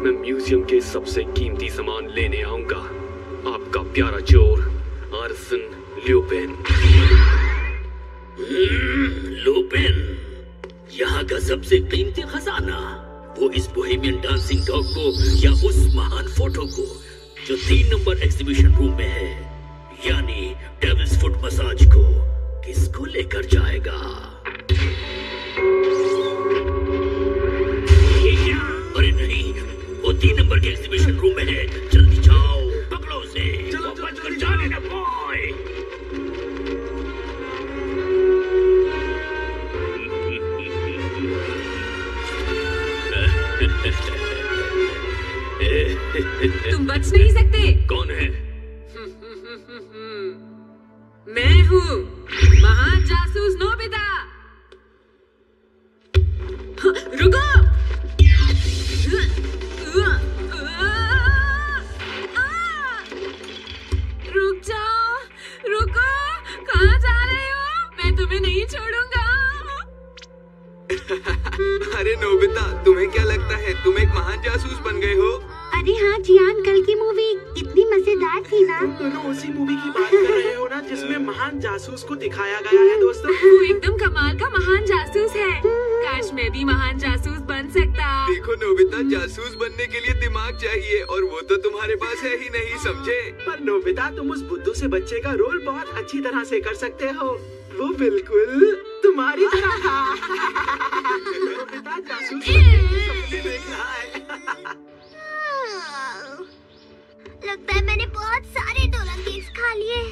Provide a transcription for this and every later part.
मैं म्यूज़ियम के सबसे कीमती सामान लेने आऊँगा। आपका प्यारा चोर, आर्सन ल्यूपेन। लुपिन यहाँ का सबसे कीमती खजाना, वो इस बोहेमियन डांसिंग डॉग को या उस महान फ़ोटो को, जो तीन नंबर एग्जीबिशन रूम में है, यानी डेविल्स फुट मसाज को, किसको लेकर जाएगा? तीन नंबर के एग्जीबिशन रूम में है। जल्दी जाओ पकड़ो उसे। चलो जाने ना बॉय तुम बच नहीं सकते। कौन है? मैं हूँ महान जासूस नोबिता तुम्हें क्या लगता है तुम एक महान जासूस बन गए हो? अरे हाँ जियान कल की मूवी इतनी मज़ेदार थी ना। तुम दोनों उसी मूवी की बात कर रहे हो ना जिसमें महान जासूस को दिखाया गया है दोस्तों? वो एकदम कमाल का महान जासूस है। काश मैं भी महान जासूस बन सकता। देखो नोबिता जासूस बनने के लिए दिमाग चाहिए और वो तो तुम्हारे पास है ही नहीं समझे? पर नोबिता तुम उस बुद्धू से बच्चे का रोल बहुत अच्छी तरह से कर सकते हो। वो बिल्कुल तुम्हारी तरह था। नोबिता जासूस सपने देख है। लगता है मैंने बहुत सारे डोलंगीज खा लिए।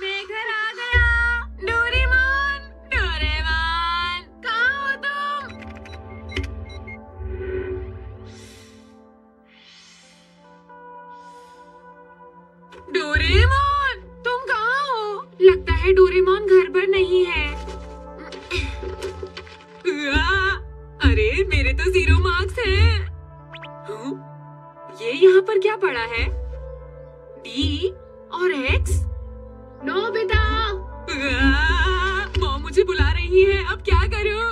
मैं घर आ डोरेमोन तुम कहाँ हो? लगता है डोरेमोन घर पर नहीं है। अरे मेरे तो ज़ीरो मार्क्स हैं। ये यहाँ पर क्या पड़ा है? डी और एक्स नोबिता मॉम मुझे बुला रही है अब क्या करूँ?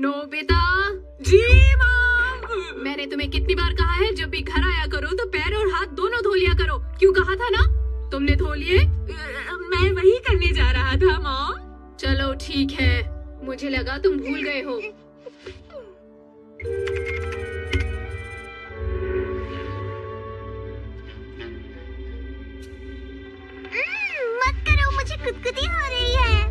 नोबिता जी मॉम मैंने तुम्हें कितनी बार कहा है जब भी घर आया करो तो पैर और हाथ दोनों धो लिया करो। क्यों कहा था ना? तुमने धो लिए? मैं वही करने जा रहा था मॉम चलो ठीक है। मुझे लगा तुम भूल गए हो। हम्म, मत करो मुझे गुदगुदी हो रही है।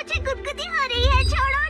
मुझे गुदगुदी हो रही है छोड़ो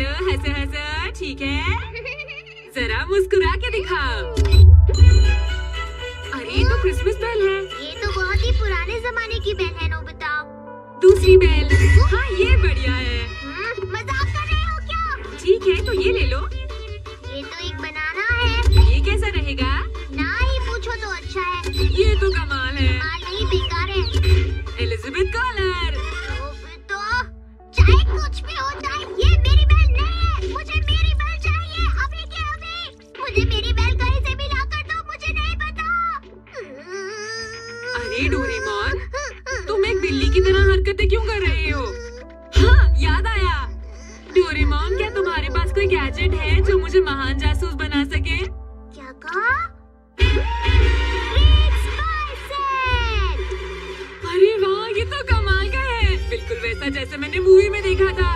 चलो हंसो हंसो ठीक है? जरा मुस्कुरा के दिखाओ। अरे तो क्रिसमस बेल है। ये तो बहुत ही पुराने जमाने की बेल है नो बताओ। दूसरी बेल हाँ ये बढ़िया है। हम्म, मज़ाक कर रहे हो क्या? ठीक है तो ये ले लो। ये तो एक बना मुझे महान जासूस बना सके। क्या कहा? अरे वाह ये तो कमाल का है। बिल्कुल वैसा जैसे मैंने मूवी में देखा था।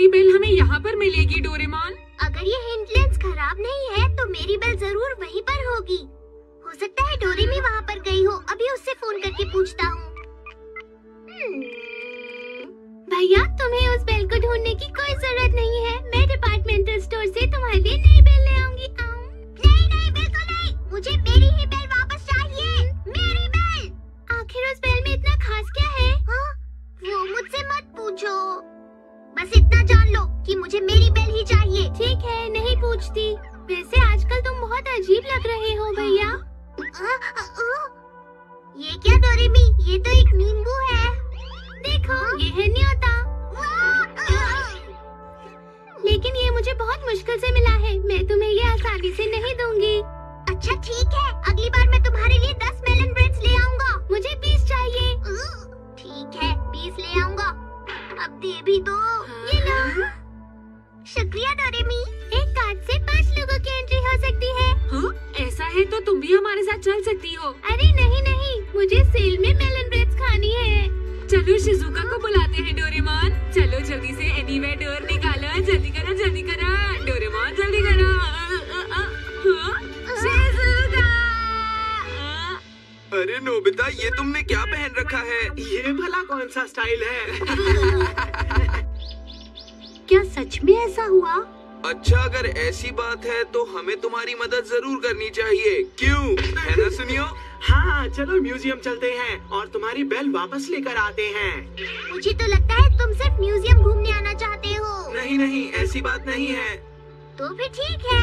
आखिरी बेल हमें यहाँ पर मिलेगी, डोरेमोन। अगर ये हिंट लेंस खराब नहीं है तो मेरी बेल ज़रूर वहीं पर होगी। हो सकता है डोरेमी वहाँ पर गई हो, अभी उससे फ़ोन करके पूछता हूँ। हम्म, भैया, तुम्हें उस बेल को ढूँढने की कोई ज़रूरत नहीं है वापस लेकर आते हैं। मुझे तो लगता है तुम सिर्फ़ म्यूज़ियम घूमने आना चाहते हो। नहीं नहीं ऐसी बात नहीं है। तो भी ठीक है।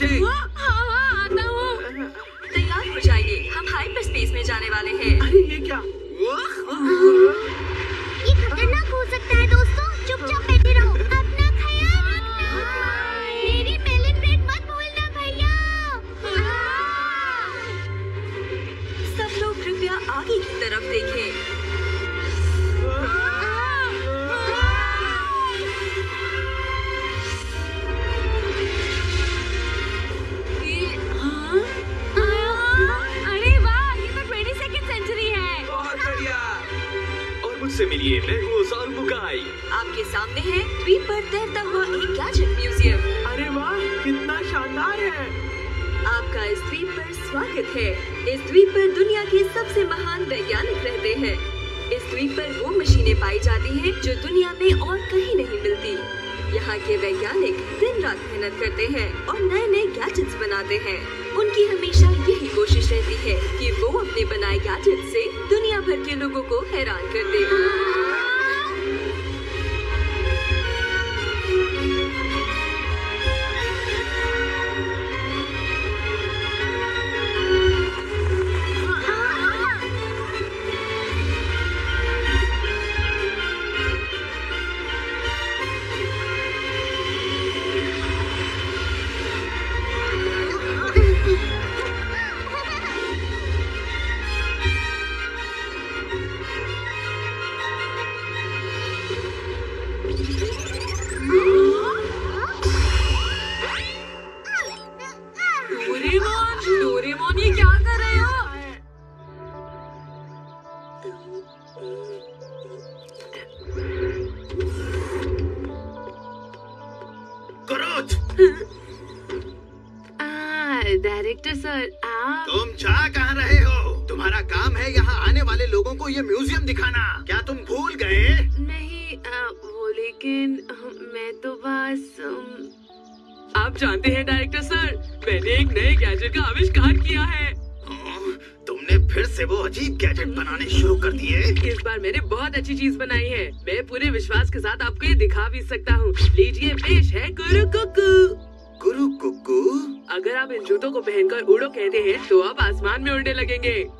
बच्चे हाँ हाँ आता हूँ। तैयार हो जाइए हम हाइपर स्पेस में जाने वाले हैं। अरे ये क्या?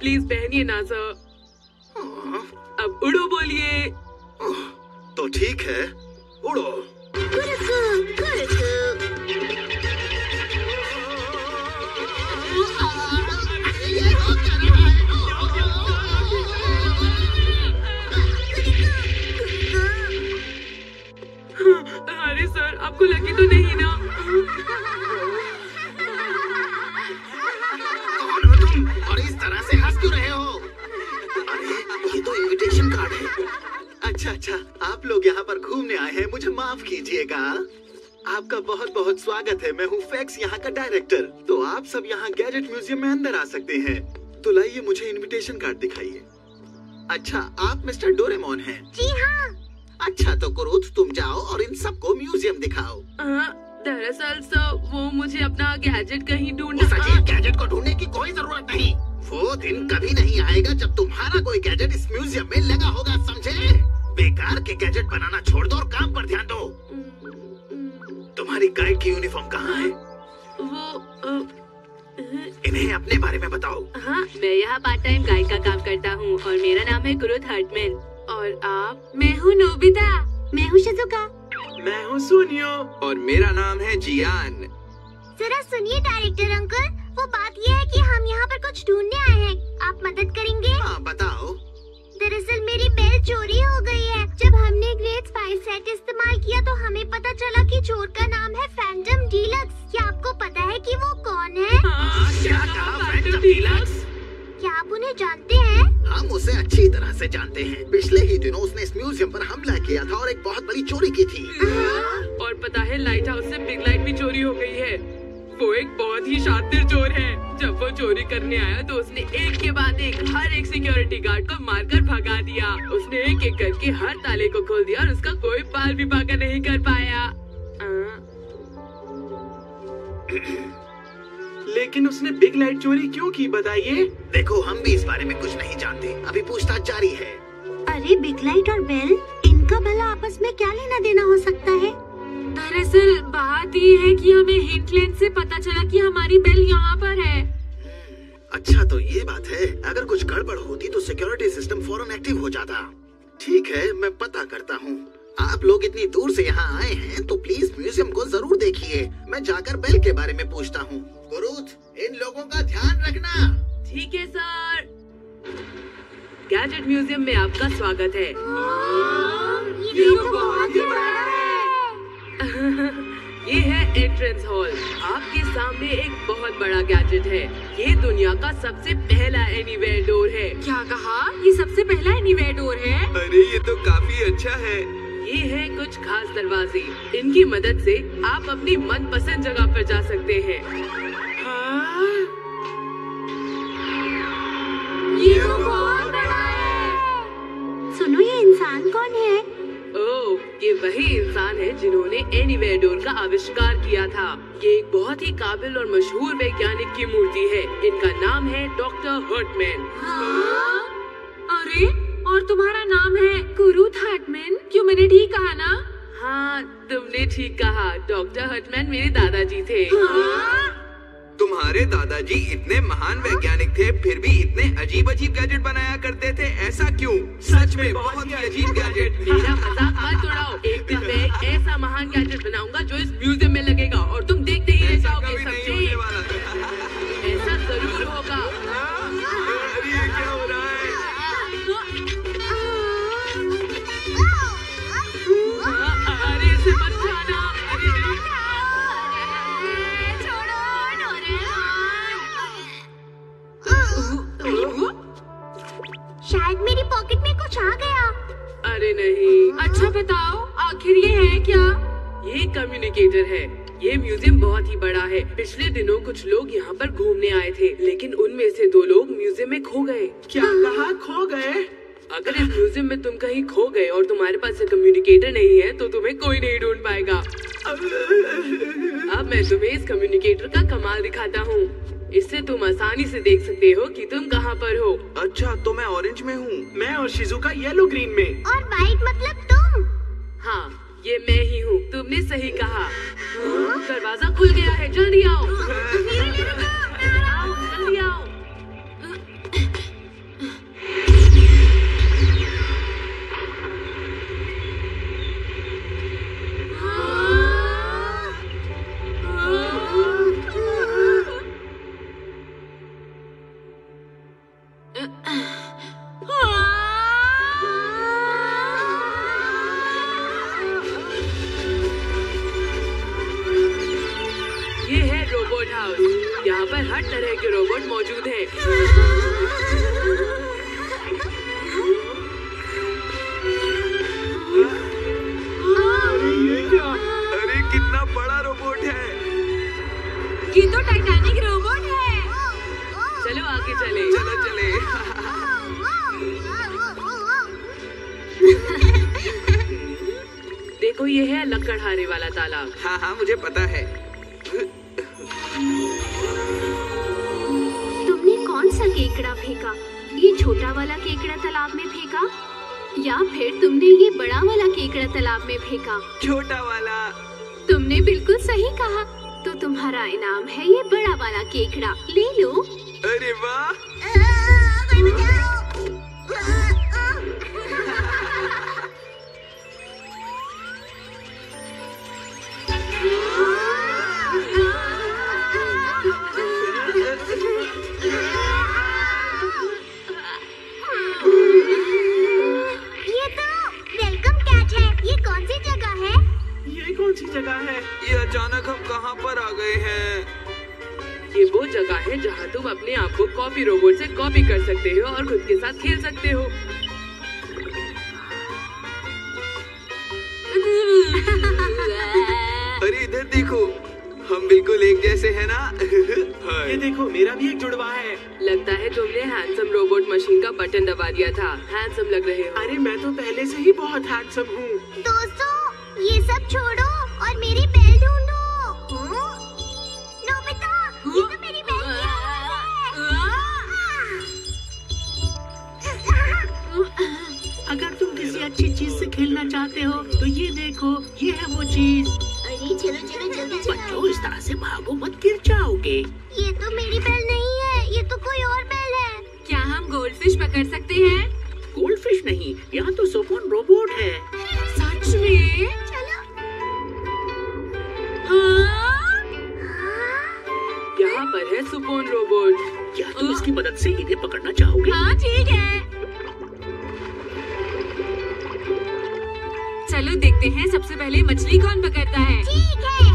please bend your. हैं मुझे माफ़ कीजिएगा। आपका बहुत बहुत स्वागत है मैं हूँ फैक्स यहाँ का डायरेक्टर। तो आप सब यहाँ गैजेट म्यूज़ियम में अंदर आ सकते हैं। तो लाइए मुझे इनविटेशन कार्ड दिखाइए। अच्छा आप मिस्टर डोरेमोन हैं? जी हाँ। अच्छा तो क्रोध तुम जाओ और इन सबको म्यूज़ियम दिखाओ। हाँ, दरअसल तो वो मुझे अपना गैजेट कहीं ढूंढना अजीब गैजेट को ढूँढने की कोई ज़रूरत नहीं। वो दिन कभी नहीं आएगा जब तुम्हारा कोई गैजेट इस म्यूज़ियम में लगा होगा समझे? बेकार के गैजेट बनाना छोड़ दो और काम पर ध्यान दो। तुम्हारी गाइड की यूनिफॉर्म कहाँ है? वो इन्हें अपने बारे में बताओ। हाँ मैं यहाँ पार्ट टाइम गाइड का काम करता हूँ और मेरा नाम है गुरुत हर्टमैन और आप? मैं हूँ नोबिता। मैं हूँ शिजुका। मैं हूँ सोनियो। और मेरा नाम है जियान। जरा सुनिए डायरेक्टर अंकल वो बात ये है कि हम यहाँ पर कुछ ढूँढने आए हैं। आप मदद करेंगे? हाँ बताओ। दरअसल मेरी बेल चोरी हो गई है। जब हमने ग्रेड फाइव सेट इस्तेमाल किया तो हमें पता चला कि चोर का नाम है फैंटम डीलक्स क्या आपको पता है कि वो कौन है? हाँ, क्या कहा Phantom Deluxe? क्या आप उन्हें जानते हैं? हम उसे अच्छी तरह से जानते हैं। पिछले ही दिनों उसने इस म्यूज़ियम पर हमला किया था और एक बहुत बड़ी चोरी की थी। और पता है लाइट हाउस से बिग लाइट भी चोरी हो गई है। वो एक बहुत ही शातिर चोर है। जब वो चोरी करने आया तो उसने एक के बाद एक हर एक सिक्योरिटी गार्ड को मारकर भगा दिया। उसने एक एक करके हर ताले को खोल दिया और उसका कोई पाल भी पाका नहीं कर पाया। आ, लेकिन उसने बिग लाइट चोरी क्यों की बताइए? देखो हम भी इस बारे में कुछ नहीं जानते। अभी पूछताछ जारी है। अरे बिग लाइट और बेल इनका भला आपस में क्या लेना देना हो सकता है? दरअसल बात ये है कि हमें हिंटलैंड से पता चला कि हमारी बेल यहाँ पर है। अच्छा तो ये बात है। अगर कुछ गड़बड़ होती तो सिक्योरिटी सिस्टम फ़ौरन एक्टिव हो जाता। ठीक है मैं पता करता हूँ। आप लोग इतनी दूर से यहाँ आए हैं तो प्लीज़ म्यूज़ियम को ज़रूर देखिए। मैं जाकर बेल के बारे में पूछता हूँ। गुरुत इन लोगों का ध्यान रखना। ठीक है सर। गैजेट म्यूज़ियम में आपका स्वागत है। ये तो बहुत ही बड़ा है। ये है एंट्रेंस हॉल आपके सामने एक बहुत बड़ा गैजेट है. ये दुनिया का सबसे पहला एनीवेयर डोर है. क्या कहा? ये सबसे पहला एनीवेयर डोर है? अरे ये तो काफ़ी अच्छा है. ये है कुछ खास दरवाजे. इनकी मदद से आप अपनी मनपसंद जगह पर जा सकते हैं. हाँ? ये तो बहुत बड़ा है। सुनो ये इंसान कौन है? ओह, ये वही इंसान है जिन्होंने एनीवेयर डोर का आविष्कार किया था। ये एक बहुत ही काबिल और मशहूर वैज्ञानिक की मूर्ति है। इनका नाम है डॉक्टर हर्टमैन अरे और तुम्हारा नाम है कुरुत हर्टमैन क्यों मैंने ठीक कहा ना? हाँ तुमने ठीक कहा। डॉक्टर हर्टमैन मेरे दादाजी थे। तुम्हारे दादाजी इतने महान वैज्ञानिक थे फिर भी इतने अजीब अजीब गैजेट बनाया करते थे ऐसा क्यों? सच में बहुत ही अजीब गैजेट मेरा मज़ाक मत उड़ाओ। एक दिन मैं एक ऐसा महान गैजेट बनाऊँगा जो इस म्यूज़ियम में लगेगा और तुम देखते ही रह जाओगे सब चीज़। समझे अरे नहीं। अच्छा बताओ आखिर ये है क्या? ये कम्युनिकेटर है। ये म्यूज़ियम बहुत ही बड़ा है। पिछले दिनों कुछ लोग यहाँ पर घूमने आए थे लेकिन उनमें से दो लोग म्यूज़ियम में खो गए। क्या कहा खो गए? अगर इस म्यूज़ियम में तुम कहीं खो गए और तुम्हारे पास कम्युनिकेटर नहीं है तो तुम्हें कोई नहीं ढूंढ पाएगा। अब मैं तुम्हें इस कम्युनिकेटर का कमाल दिखाता हूँ। इससे तुम आसानी से देख सकते हो कि तुम कहाँ पर हो। अच्छा तो मैं ऑरेंज में हूँ। मैं और शिजुका येलो ग्रीन में। और वाइट मतलब तुम। हाँ ये मैं ही हूँ। तुमने सही कहा। दरवाज़ा खुल गया है जल्दी आओ। आओ जल्दी आओ। फेंका छोटा वाला। तुमने बिल्कुल सही कहा। तो तुम्हारा इनाम है ये बड़ा वाला केकड़ा। ले लो। अरे वाह। अचानक हम कहाँ पर आ गए हैं? ये वो जगह है जहाँ तुम अपने आप को कॉपी रोबोट से कॉपी कर सकते हो और खुद के साथ खेल सकते हो। अरे इधर देखो हम बिल्कुल एक जैसे हैं ना? ये देखो मेरा भी एक जुड़वा है। लगता है तुमने हैंडसम रोबोट मशीन का बटन दबा दिया था। हैंडसम लग रहे हो। अरे मैं तो पहले से ही बहुत हैंडसम हूँ। दोस्तों ये सब छोड़ो और मेरी खेलना चाहते हो तो ये देखो ये है वो चीज़। अरे चलो चलो जल्दी चलो। बच्चों इस तरह से भागो मत गिर जाओगे। ये तो मेरी बेल नहीं है ये तो कोई और बेल है। क्या हम गोल्ड फ़िश पकड़ सकते हैं? गोल्ड फ़िश नहीं यहाँ तो सोफोन रोबोट है। सच में? चलो। हाँ? यहाँ पर है सुपोन रोबोट। क्या तुम इसकी मदद से इन्हें पकड़ना चाहोगे? हाँ ठीक है। चलो देखते हैं सबसे पहले मछली कौन पकड़ता है? ठीक है।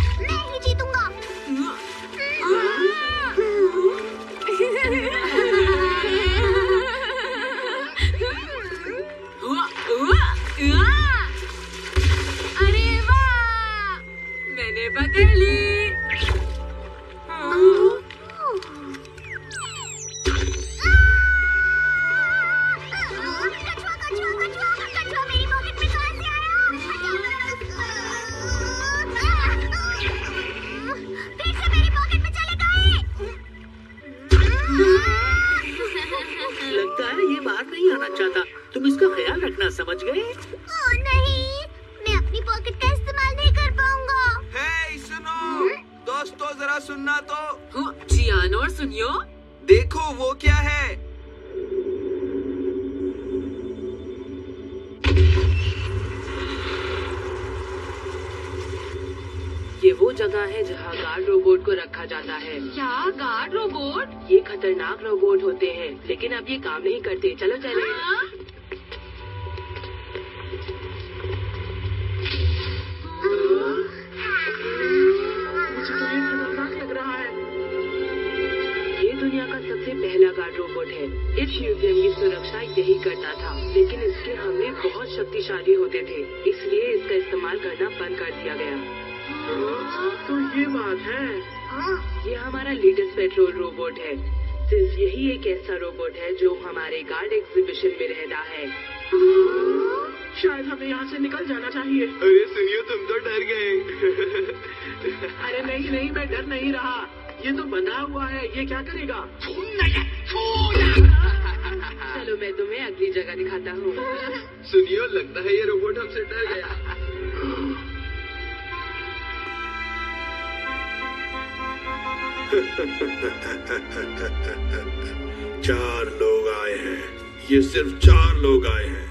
चार लोग आए हैं। ये सिर्फ़ चार लोग आए हैं।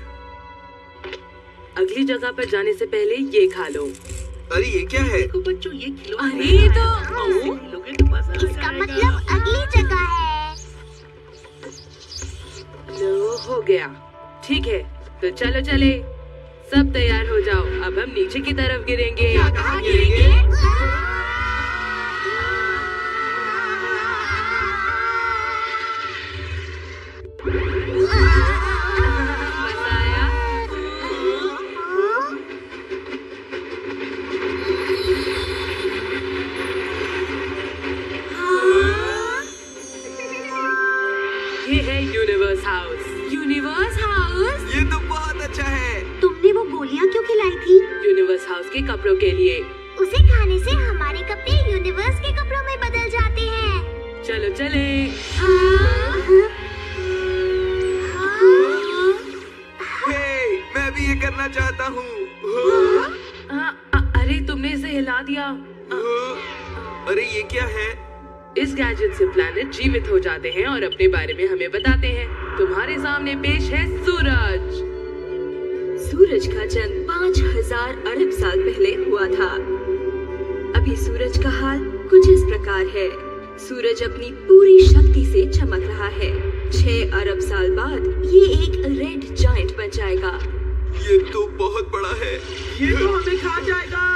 अगली जगह पर जाने से पहले ये खा लो। अरे ये क्या है? देखो बच्चों ये खिलौना अरे ये तो इसका मतलब अगली जगह है। लो हो गया। ठीक है तो चलो चले। सब तैयार हो जाओ। अब हम नीचे की तरफ़ गिरेंगे। कहाँ गिरेंगे? के कपड़ों के लिए। उसे खाने से हमारे कपड़े यूनिवर्स के कपड़ों में बदल जाते हैं। चलो चले। हाँ। मैं भी ये करना चाहता हूँ। हाँ। हाँ, अरे तुमने इसे हिला दिया। अरे ये क्या है? इस गैजेट से प्लैनेट जीवित हो जाते हैं और अपने बारे में हमें बताते हैं। तुम्हारे सामने पेश है सूरज। सूरज का जन्म पाँच हज़ार अरब साल पहले हुआ था। अभी सूरज का हाल कुछ इस प्रकार है। सूरज अपनी पूरी शक्ति से चमक रहा है। 6 अरब साल बाद ये एक रेड जाइंट बन जाएगा। ये तो बहुत बड़ा है। ये तो हमें खा जाएगा।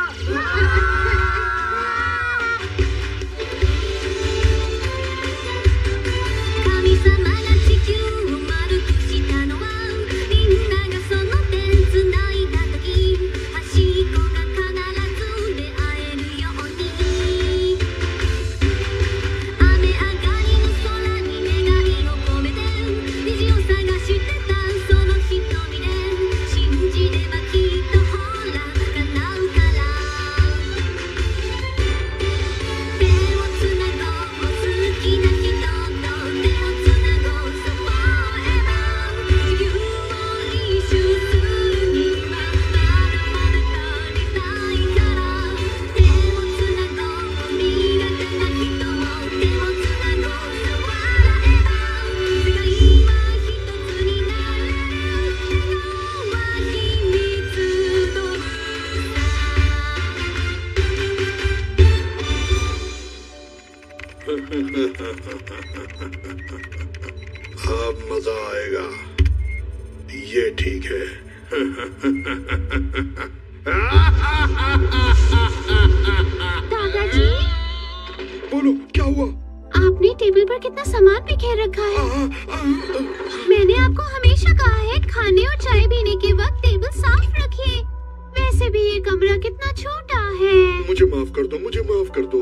मुझे माफ़ कर दो मुझे माफ़ कर दो।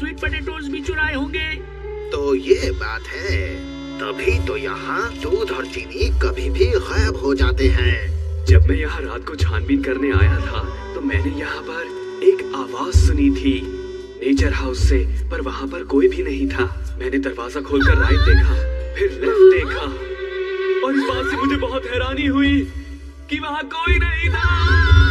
स्वीट पोटैटोज भी चुराए होंगे। तो ये बात है तभी तो यहाँ दूध और चीनी कभी भी गायब हो जाते हैं। जब मैं यहाँ रात को छानबीन करने आया था तो मैंने यहाँ पर एक आवाज़ सुनी थी। नेचर हाउस से पर वहाँ पर कोई भी नहीं था। मैंने दरवाज़ा खोलकर राइट देखा फिर लेफ़्ट देखा। और इस बात से मुझे बहुत हैरानी हुई कि वहाँ कोई नहीं था।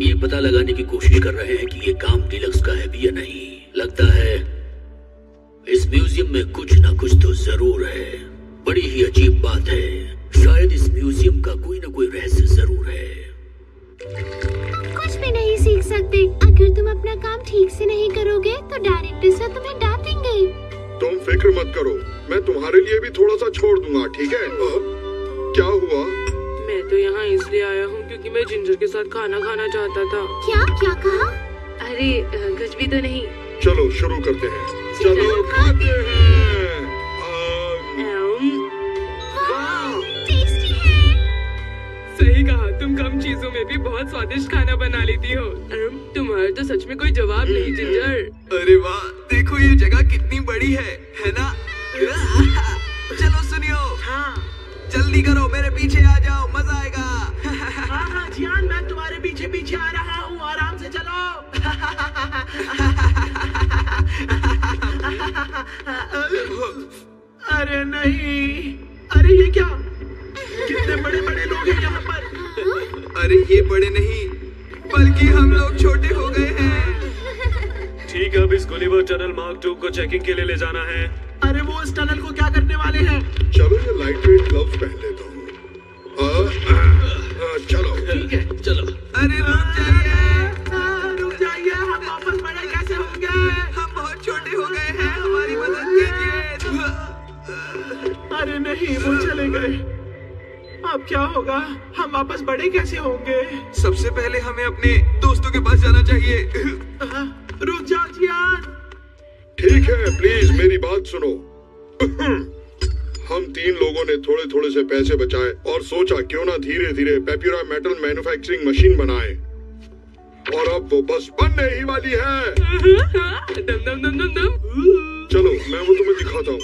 हम ये पता लगाने की कोशिश कर रहे हैं कि ये काम डीलक्स का है भी या नहीं। लगता है इस म्यूज़ियम में कुछ ना कुछ तो ज़रूर है। बड़ी ही अजीब बात है। शायद इस म्यूज़ियम का कोई ना कोई रहस्य ज़रूर है। कुछ भी नहीं सीख सकते। अगर तुम अपना काम ठीक से नहीं करोगे तो डायरेक्टर सर तुम्हें डांटेंगे तुम फ़िक्र मत करो। मैं तुम्हारे लिए भी थोड़ा सा छोड़ दूँगा ठीक है? क्या हुआ? मैं तो यहाँ इसलिए आया हूँ क्योंकि मैं जिंजर के साथ खाना खाना चाहता था। क्या? क्या कहा? अरे कुछ भी तो नहीं। चलो शुरू करते हैं। चलो। खाते हैं। सही कहा तुम कम चीज़ों में भी बहुत स्वादिष्ट खाना बना लेती हो। तुम्हारा तो सच में कोई जवाब नहीं जिंजर। अरे वाह देखो ये जगह कितनी बड़ी है है ना? चलो सुनियो। हाँ। जल्दी करो मेरे पीछे आ जाओ मज़ा आएगा। हाँ हाँ जियान मैं तुम्हारे पीछे पीछे आ रहा हूँ आराम से चलो। अरे नहीं अरे ये क्या? कितने बड़े बड़े लोग हैं यहाँ पर। अरे ये बड़े नहीं बल्कि हम लोग छोटे हो गए हैं। ठीक है अब इस गुलिवर टनल मार्क टू को चेकिंग के लिए ले जाना है। अरे वो इस टनल को क्या करने वाले हैं? चलो ये लाइट वेट ग्लव्स पहन लेता हूँ। चलो। ठीक है चलो। अरे रुक जाइए। हाँ, रुक जाइए। हम वापस बड़े कैसे होंगे हम बहुत छोटे हो गए हैं हमारी मदद कीजिए। अरे नहीं वो चले गए। अब क्या होगा? हम वापस बड़े कैसे होंगे? सबसे पहले हमें अपने दोस्तों के पास जाना चाहिए। हाँ, रुक जाओ जियान। ठीक है प्लीज़ मेरी बात सुनो। हम तीन लोगों ने थोड़े थोड़े से पैसे बचाए और सोचा क्यों ना धीरे धीरे पेप्यूरा मेटल मैन्युफैक्चरिंग मशीन बनाए। और अब वो बस बनने ही वाली है। दम दम दम दम दम चलो मैं वो तुम्हें दिखाता हूँ।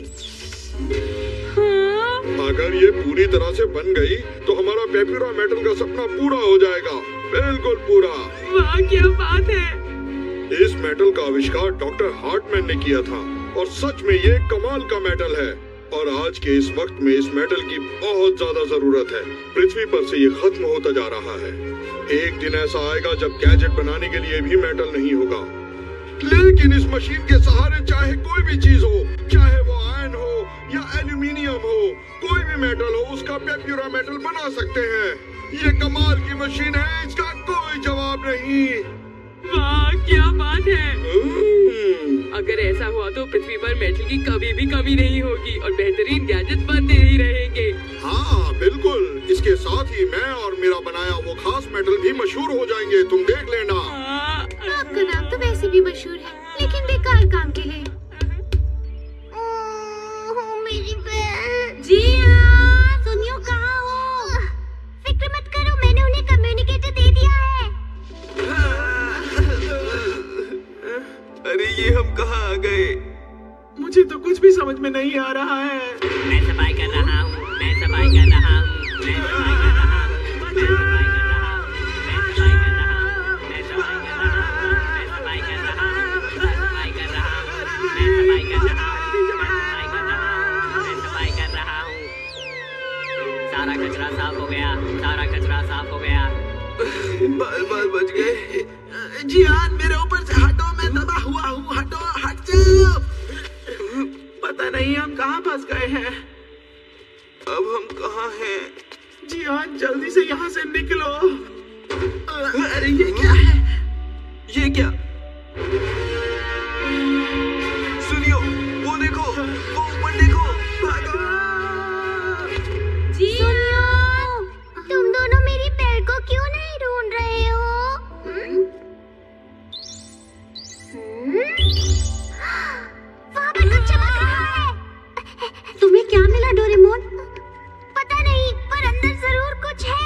अगर ये पूरी तरह से बन गई तो हमारा पेप्यूरा मेटल का सपना पूरा हो जाएगा। बिल्कुल पूरा। वाह क्या बात है। इस मेटल का आविष्कार डॉक्टर हार्टमैन ने किया था और सच में ये कमाल का मेटल है। और आज के इस वक्त में इस मेटल की बहुत ज़्यादा ज़रूरत है। पृथ्वी पर से ये खत्म होता जा रहा है। एक दिन ऐसा आएगा जब गैजेट बनाने के लिए भी मेटल नहीं होगा। लेकिन इस मशीन के सहारे चाहे कोई भी चीज़ हो, चाहे वो आयन हो या एल्यूमिनियम हो, कोई भी मेटल हो, उसका पेप्यूरा मेटल बना सकते हैं। ये कमाल की मशीन है, इसका कोई जवाब नहीं। वाह क्या बात है? हम्म। अगर ऐसा हुआ तो पृथ्वी पर मेटल की कभी भी कमी नहीं होगी और बेहतरीन गैजेट्स बनते ही रहेंगे। हाँ बिल्कुल। इसके साथ ही मैं और मेरा बनाया वो खास मेटल भी मशहूर हो जाएँगे। तुम देख लेना। आपका नाम तो वैसे भी मशहूर है लेकिन बेकार काम के लिए मेरी जी हाँ। तो कुछ भी समझ में नहीं आ रहा है मैं सफ़ाई कर रहा हूँ मैं सफ़ाई कर रहा हूँ मैं सफ़ाई कर रहा हूँ मैं सफ़ाई कर रहा हूँ मैं सफ़ाई कर रहा हूँ मैं सफ़ाई कर रहा हूँ मैं सफ़ाई कर रहा हूँ मैं सफ़ाई कर रहा हूँ मैं सफ़ाई कर रहा हूँ मैं सफ़ाई कर रहा हूँ सारा कचरा साफ़ हो गया सारा कचरा साफ़ हो गया बाल बाल बच गए जियान मेरे ऊपर से हटो मैं दबा हुआ हूँ हटो पता नहीं हम कहाँ फंस गए हैं। अब हम कहाँ हैं? जी हाँ जल्दी से यहाँ से निकलो। अरे, ये क्या है? ये क्या? डोरेमोन? पता नहीं पर अंदर ज़रूर कुछ है।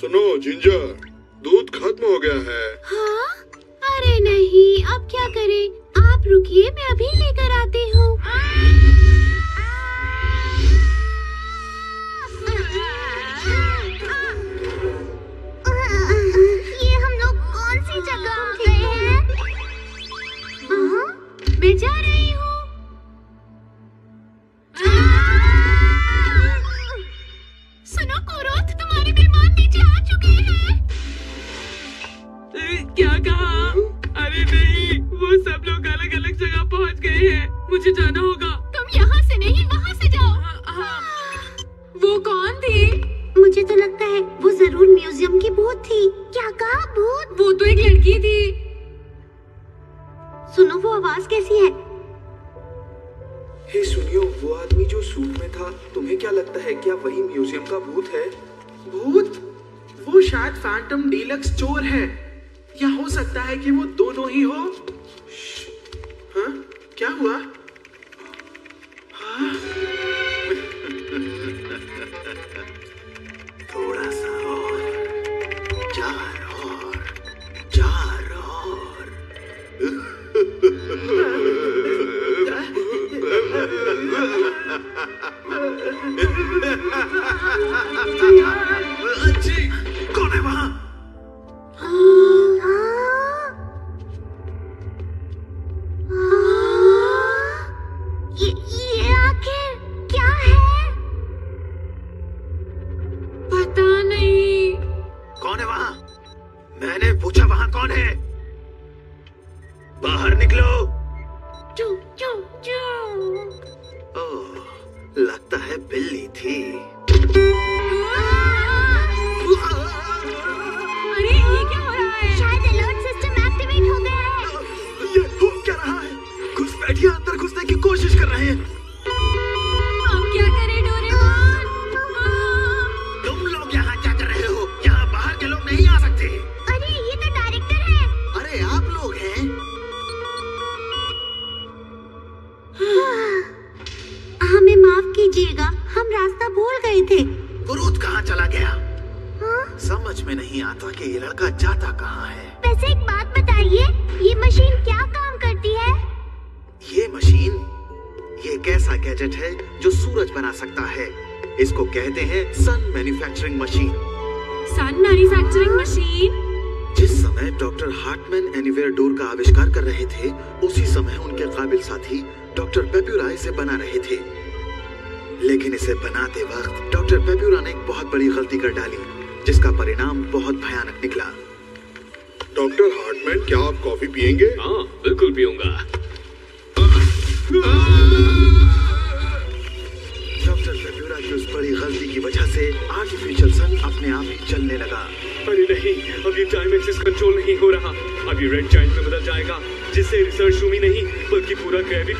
सुनो जिंजर दूध खत्म हो गया है। हाँ? अरे नहीं अब क्या करें? आप रुकिए मैं अभी लेकर आती हूँ। वो सब लोग अलग अलग जगह पहुँच गए हैं। मुझे जाना होगा। तुम यहाँ से नहीं वहाँ से जाओ। हाँ, हाँ। वो कौन थी? मुझे तो लगता है वो ज़रूर म्यूज़ियम की भूत थी। क्या कहा भूत? वो तो एक लड़की थी। सुनो वो आवाज़ कैसी है? हे सुनियो वो आदमी जो सूट में था तुम्हें क्या लगता है क्या वही म्यूज़ियम का भूत है? भूत? वो शायद फैंटम डीलक्स चोर है। या हो सकता है कि वो दोनों ही हो? हाँ? क्या हुआ? हाँ? थोड़ा सा और चार और चार और। अच्छी कौन है वहाँ?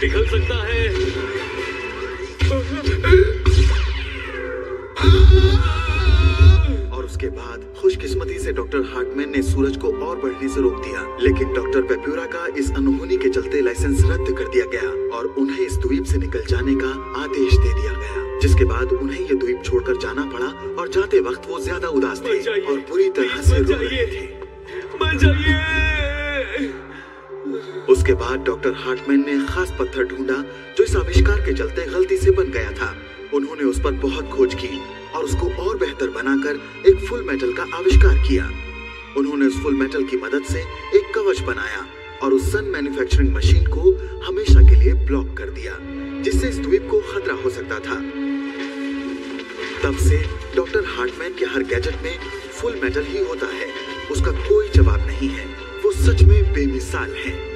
पिघल सकता है। और उसके बाद खुशकिस्मती से डॉक्टर हार्टमैन ने सूरज को और बढ़ने से रोक दिया। लेकिन डॉक्टर पेप्यूरा का इस अनहोनी के चलते लाइसेंस रद्द कर दिया गया और उन्हें इस द्वीप से निकल जाने का आदेश दे दिया गया जिसके बाद उन्हें ये द्वीप छोड़कर जाना पड़ा और जाते वक्त वो ज़्यादा उदास थे और बाद डॉक्टर हार्टमैन ने खास पत्थर ढूंढा, जो इस आविष्कार के चलते गलती से बन गया था। उन्होंने उस पर बहुत खोज की और उसको और बेहतर बनाकर एक फुल मेटल का आविष्कार किया। उन्होंने उस फुल मेटल की मदद से एक कवच बनाया और उस सन मैन्युफैक्चरिंग मशीन को हमेशा के लिए ब्लॉक कर दिया, जिससे इस द्वीप को खतरा हो सकता था। तब से डॉक्टर हार्टमैन के हर गैजेट में फुल मेटल ही होता है। उसका कोई जवाब नहीं है। वो सच में बेमिसाल है।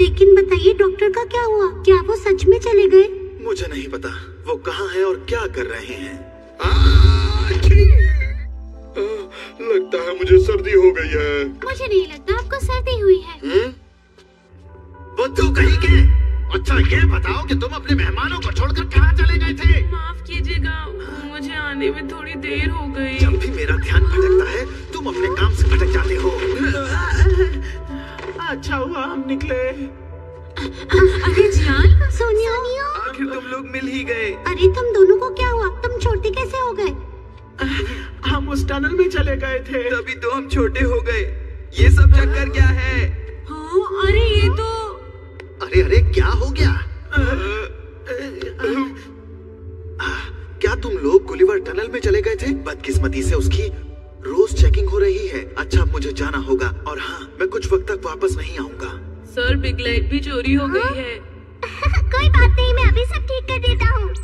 लेकिन बताइए डॉक्टर का क्या हुआ? क्या वो सच में चले गए? मुझे नहीं पता। वो कहाँ है और क्या कर रहे हैं? लगता है मुझे सर्दी हो गई है। मुझे नहीं लगता आपको सर्दी हुई है। हम्म? बुद्धू कहीं के अच्छा ये बताओ कि तुम अपने मेहमानों को छोड़कर कहाँ चले गए थे? माफ़ कीजिएगा मुझे आने में थोड़ी देर हो गई। जब भी मेरा ध्यान भटकता है तुम अपने काम से भटक जाते हो। अच्छा हुआ हम निकले। अरे जियान सोनिया। आखिर तुम लोग मिल ही गए। अरे तुम दोनों को क्या हुआ? तुम छोटे कैसे हो गए? हम उस टनल में चले गए थे। तभी तो हम छोटे हो गए। ये सब चक्कर क्या है? हाँ, अरे ये तो अरे अरे क्या हो गया? आह, क्या तुम लोग गुलिवर टनल में चले गए थे? बदकिस्मती से उसकी रोज चेकिंग हो रही है। अच्छा मुझे जाना होगा। और हाँ मैं कुछ वक्त तक वापस नहीं आऊँगा। सर बिग लाइट भी चोरी हो गई है। कोई बात नहीं मैं अभी सब ठीक कर देता हूँ।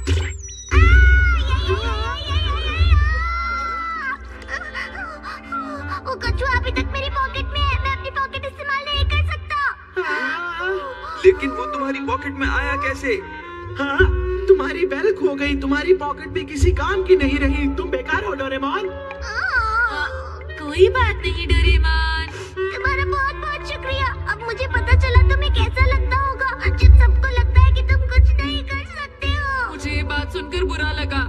अभी तक मेरी पॉकेट में है। मैं अपनी पॉकेट इस्तेमाल नहीं कर सकता। लेकिन वो तुम्हारी पॉकेट में आया कैसे? हाँ तुम्हारी बेल खो गई। तुम्हारी पॉकेट भी किसी काम की नहीं रही। तुम बेकार हो डोरेमोन। कोई बात नहीं डोरेमोन। तुम्हारा बहुत बहुत शुक्रिया। अब मुझे पता चला तुम्हें कैसा लगता होगा। जब सबको लगता है कि तुम कुछ नहीं कर सकते हो। मुझे ये बात सुनकर बुरा लगा।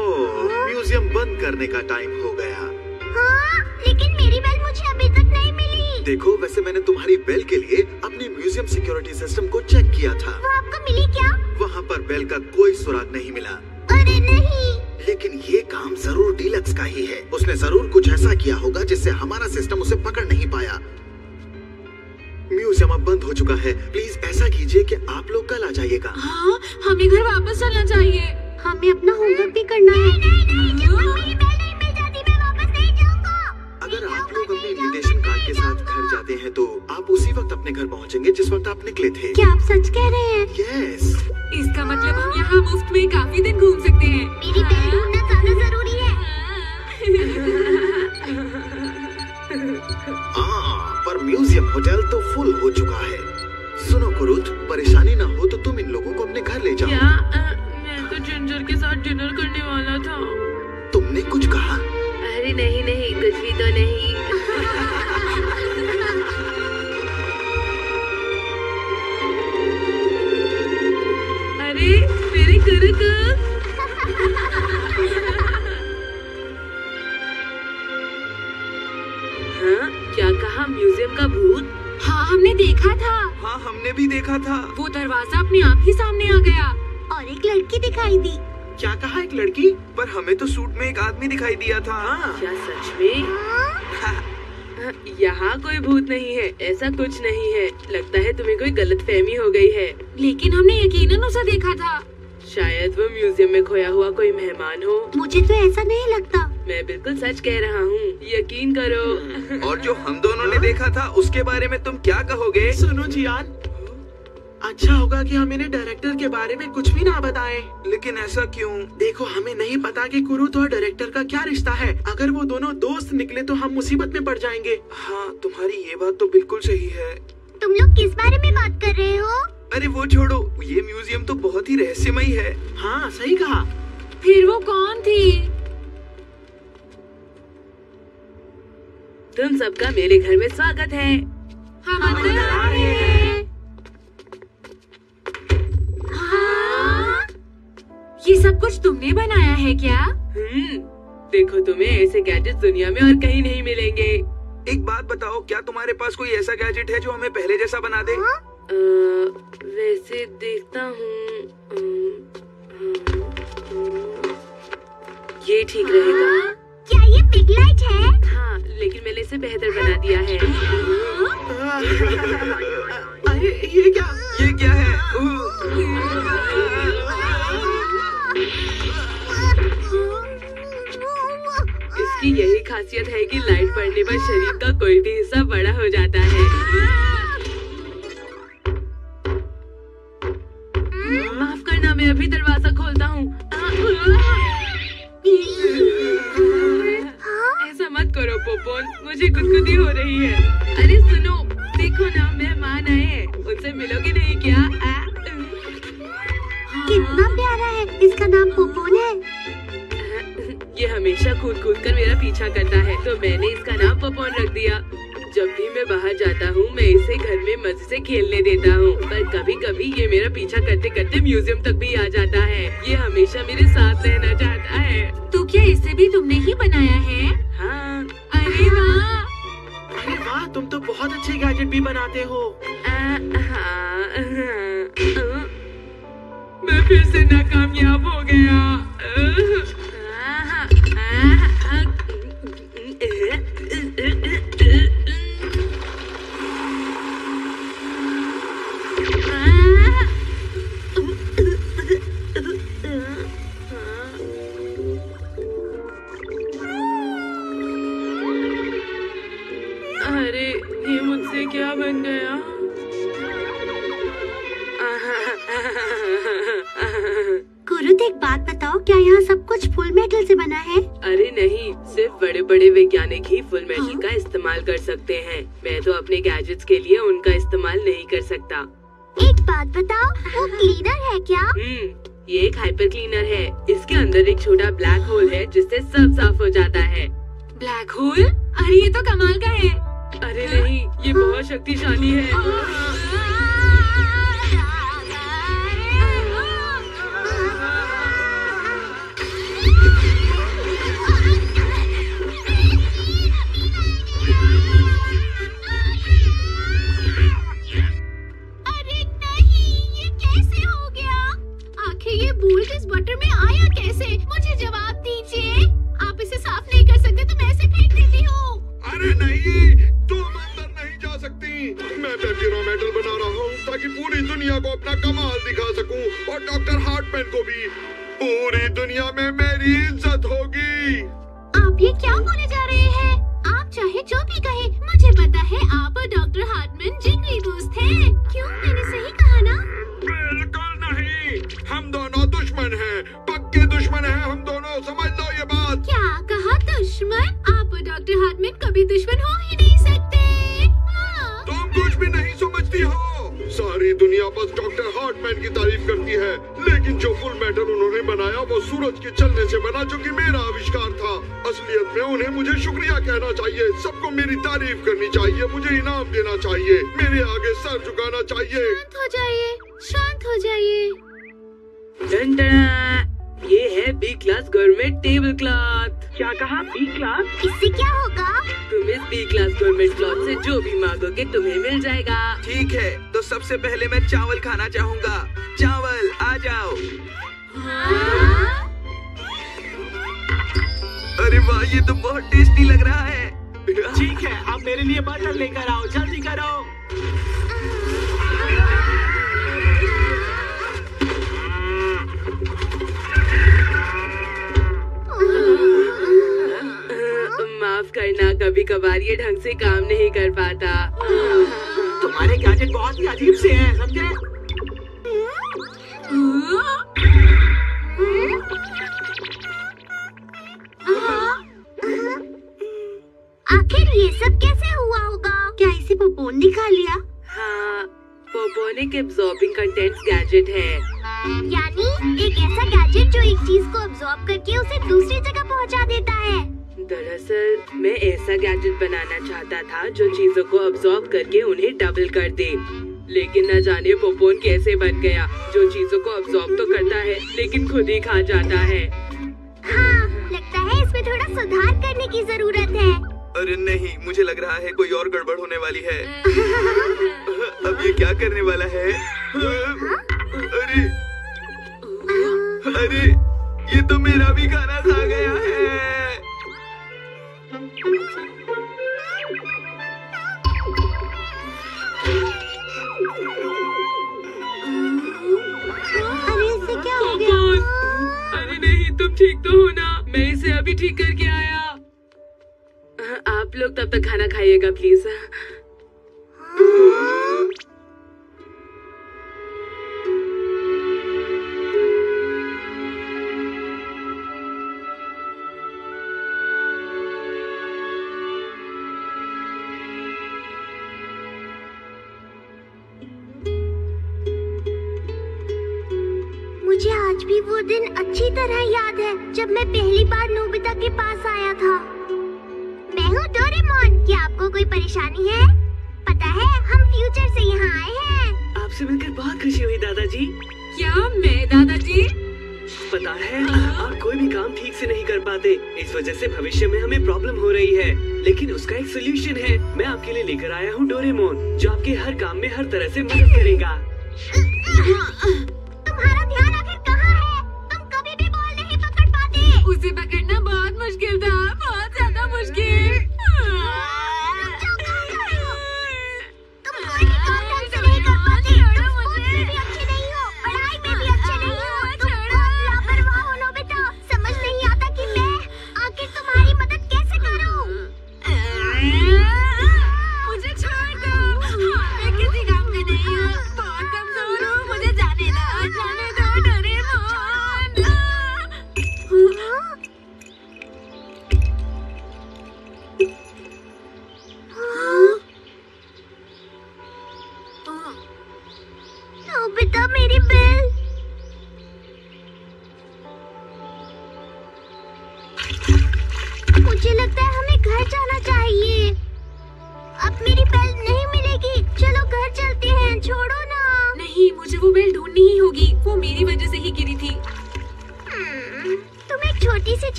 ओह म्यूज़ियम बंद करने का टाइम हो गया। हाँ लेकिन मेरी बेल मुझे अभी तक नहीं मिली। देखो वैसे मैंने तुम्हारी बेल के लिए अपनी म्यूज़ियम सिक्योरिटी सिस्टम को चेक किया था। वो आपको मिली क्या? वहाँ पर बेल का कोई सुराग नहीं मिला। अरे नहीं लेकिन ये काम ज़रूर डीलक्स का ही है। उसने ज़रूर कुछ ऐसा किया होगा जिससे हमारा सिस्टम उसे पकड़ नहीं पाया। म्यूज़ियम अब बंद हो चुका है। प्लीज़ ऐसा कीजिए कि आप लोग कल आ जाइएगा। हाँ हमें घर वापस चलना चाहिए। हमें अपना होमवर्क भी करना है। के साथ घर जाते हैं तो आप उसी वक्त अपने घर पहुँचेंगे जिस वक्त आप निकले थे। क्या आप सच कह रहे हैं? यस इसका मतलब हम यहाँ मुफ़्त में काफ़ी दिन घूम सकते हैं। मेरी बेल ढूंढना ज़्यादा ज़रूरी है। हाँ पर म्यूज़ियम होटल तो फुल हो चुका है। सुनो कुरुत परेशानी ना हो तो तुम इन लोगों को अपने घर ले जाओ। क्या? अ, मैं तो जिंजर के साथ डिनर करने वाला था। तुमने कुछ कहा? अरे नहीं नहीं कुछ भी तो नहीं। अरे मेरे कुरुक हाँ क्या कहा? म्यूज़ियम का भूत? हाँ हमने देखा था। हाँ हमने भी देखा था। वो दरवाज़ा अपने आप ही सामने आ गया। और एक लड़की दिखाई दी। क्या कहा एक लड़की? पर हमें तो सूट में एक आदमी दिखाई दिया था। हाँ क्या सच में? यहाँ कोई भूत नहीं है ऐसा कुछ नहीं है। लगता है तुम्हें कोई गलत फहमी हो गई है। लेकिन हमने यकीनन उसे देखा था। शायद वो म्यूज़ियम में खोया हुआ कोई मेहमान हो। मुझे तो ऐसा नहीं लगता। मैं बिल्कुल सच कह रहा हूँ यकीन करो। और जो हम दोनों ने देखा था उसके बारे में तुम क्या कहोगे? सुनो जियान अच्छा होगा कि हम इन्हें डायरेक्टर के बारे में कुछ भी ना बताएँ। लेकिन ऐसा क्यों? देखो हमें नहीं पता कि कुरुत और डायरेक्टर का क्या रिश्ता है। अगर वो दोनों दोस्त निकले तो हम मुसीबत में पड़ जाएँगे। हाँ तुम्हारी ये बात तो बिल्कुल सही है। तुम लोग किस बारे में बात कर रहे हो? अरे वो छोड़ो। ये म्यूज़ियम तो बहुत ही रहस्यमयी है। हाँ सही कहा। फिर वो कौन थी? तुम सबका मेरे घर में स्वागत है। हम अंदर आ रहे हैं। ये सब कुछ तुमने बनाया है क्या? हम्म देखो तुम्हें ऐसे गैजेट दुनिया में और कहीं नहीं मिलेंगे। एक बात बताओ क्या तुम्हारे पास कोई ऐसा गैजेट है जो हमें पहले जैसा बना दे? अ, वैसे देखता हूँ ये ठीक रहेगा। क्या ये बिग लाइट है? हाँ लेकिन मैंने इसे बेहतर बना दिया है। अरे ये क्या? ये क्या है? उह, इसकी यही खासियत है कि लाइट पड़ने पर शरीर का कोई भी हिस्सा बड़ा हो जाता है। माफ़ करना मैं अभी दरवाज़ा खोलता हूँ। ऐसा मत करो पोपोन मुझे गुदगुदी हो रही है। अरे सुनो देखो ना मेहमान आए हैं। उनसे मिलोगे नहीं क्या? आ, कितना प्यारा है। इसका नाम पोपोन है। ये हमेशा कूद कूद कर मेरा पीछा करता है तो मैंने इसका नाम पपोन रख दिया। जब भी मैं बाहर जाता हूँ मैं इसे घर में मज़े से खेलने देता हूँ। पर कभी कभी ये मेरा पीछा करते करते म्यूज़ियम तक भी आ जाता है। ये हमेशा मेरे साथ रहना चाहता है। तो क्या इसे भी तुमने ही बनाया है? हाँ। अरे वाह। अरे वाह तुम तो बहुत अच्छे गैजेट भी बनाते हो। आ, हाँ, हाँ, मैं फिर से नाकामयाब हो गया। अरे ये मुझसे क्या बन गया? यहाँ सब कुछ फुल मेटल से बना है। अरे नहीं सिर्फ़ बड़े बड़े वैज्ञानिक ही फुल मेटल हाँ? का इस्तेमाल कर सकते हैं। मैं तो अपने गैजेट्स के लिए उनका इस्तेमाल नहीं कर सकता। एक बात बताओ वो क्लीनर है क्या? हम्म ये एक हाइपर क्लीनर है। इसके अंदर एक छोटा ब्लैक होल है जिससे सब साफ़ हो जाता है। Black hole? अरे ये तो कमाल का है। अरे नहीं ये बहुत शक्तिशाली है। इस बटर में आया कैसे? मुझे जवाब दीजिए। आप इसे साफ़ नहीं कर सकते तो मैं इसे फेंक देती हूँ। अरे नहीं तुम अंदर नहीं जा सकती। मैं पेपिरो मेटल बना रहा हूँ ताकि पूरी दुनिया को अपना कमाल दिखा सकूँ और डॉक्टर हार्टमैन को भी। पूरी दुनिया में मेरी इज़्ज़त होगी। आप ये क्या बोले जा रहे हैं? आप चाहे जो भी कहे मुझे पता है आप और डॉक्टर हार्टमैन जिगरी दोस्त हैं। क्यों? मैंने सही कहा ना? बिल्कुल दुश्मन हैं। पक्के दुश्मन है हम दोनों समझ लो ये बात। क्या कहा दुश्मन? आप डॉक्टर हार्टमैन कभी दुश्मन हो ही नहीं सकते। हाँ। तुम कुछ भी नहीं समझती हो। सारी दुनिया बस डॉक्टर हार्टमैन की तारीफ़ करती है। लेकिन जो फुल मेटल उन्होंने बनाया वो सूरज के चलने से बना जो कि मेरा आविष्कार था। असलियत में उन्हें मुझे शुक्रिया कहना चाहिए। सबको मेरी तारीफ़ करनी चाहिए मुझे इनाम देना चाहिए। मेरे आगे सर झुकाना चाहिए। शांत हो जाइए शांत हो जाइए। ये है B class government table cloth क्या कहा? बी क्लास इससे क्या होगा? तुम इस बी क्लास गवर्नमेंट क्लॉथ से जो भी मांगोगे तुम्हें मिल जाएगा। ठीक है तो सबसे पहले मैं चावल खाना चाहूँगा। चावल आ जाओ। हाँ? अरे वाह ये तो बहुत टेस्टी लग रहा है। ठीक है अब मेरे लिए बटर लेकर आओ। जल्दी करो। माफ़ करना कभी कभार ये ढंग से काम नहीं कर पाता। तुम्हारे गैजेट बहुत ही अजीब से हैं समझे? आखिर ये सब कैसे हुआ होगा? क्या इसे पपोन ने खा लिया? हाँ। पोपोनिक एब्जॉर्बिंग कंटेंट्स गैजेट है। यानी एक ऐसा गैजेट जो एक चीज़ को अब्सॉर्ब करके उसे दूसरी जगह पहुँचा देता है। दरअसल मैं ऐसा गैजेट बनाना चाहता था जो चीज़ों को अब्सॉर्ब करके उन्हें डबल कर दे। लेकिन न जाने पोपोन कैसे बन गया। जो चीज़ों को अब्सॉर्ब तो करता है लेकिन खुद ही खा जाता है। हाँ लगता है इसमें थोड़ा सुधार करने की ज़रूरत है। अरे नहीं मुझे लग रहा है कोई और गड़बड़ होने वाली है। अब ये क्या करने वाला है? अरे अरे ये तो मेरा भी खाना खा गया है। अरे इसे क्या हो गया? अरे नहीं तुम ठीक तो हो ना? मैं इसे अभी ठीक करके आया। लोग तब तक खाना खाइएगा प्लीज़ मुझे आज भी वो दिन अच्छी तरह याद है, जब मैं पहली बार नोबिता के पास आया था। मैं हूँ डोरेमोन क्या आपको कोई परेशानी है? पता है हम फ्यूचर से यहाँ आए हैं। आपसे मिलकर बहुत खुशी हुई दादाजी। क्या? मैं दादाजी? पता है आप कोई भी काम ठीक से नहीं कर पाते। इस वजह से भविष्य में हमें प्रॉब्लम हो रही है। लेकिन उसका एक सोल्यूशन है। मैं आपके लिए लेकर आया हूँ डोरेमोन जो आपके हर काम में हर तरह से मदद करेगा।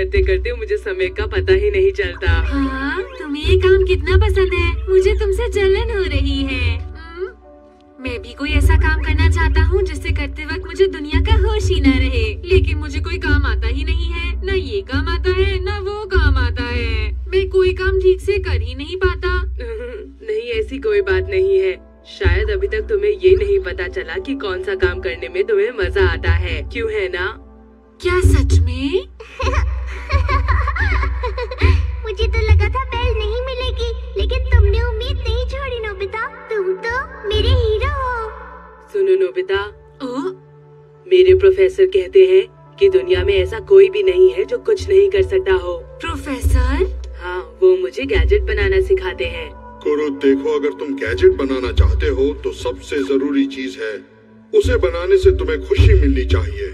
करते करते मुझे समय का पता ही नहीं चलता। हाँ तुम्हें ये काम कितना पसंद है? मुझे तुमसे जलन हो रही है। मैं भी कोई ऐसा काम करना चाहता हूँ जिससे करते वक्त मुझे दुनिया का होश ही न रहे। लेकिन मुझे कोई काम आता ही नहीं है। न ये काम आता है न वो काम आता है। मैं कोई काम ठीक से कर ही नहीं पाता। नहीं ऐसी कोई बात नहीं है। शायद अभी तक तुम्हें ये नहीं पता चला कि कौन सा काम करने में तुम्हें मज़ा आता है। क्यों है ना? देखो, अगर तुम गैजेट बनाना चाहते हो तो सबसे ज़रूरी चीज़ है, उसे बनाने से तुम्हें खुशी मिलनी चाहिए।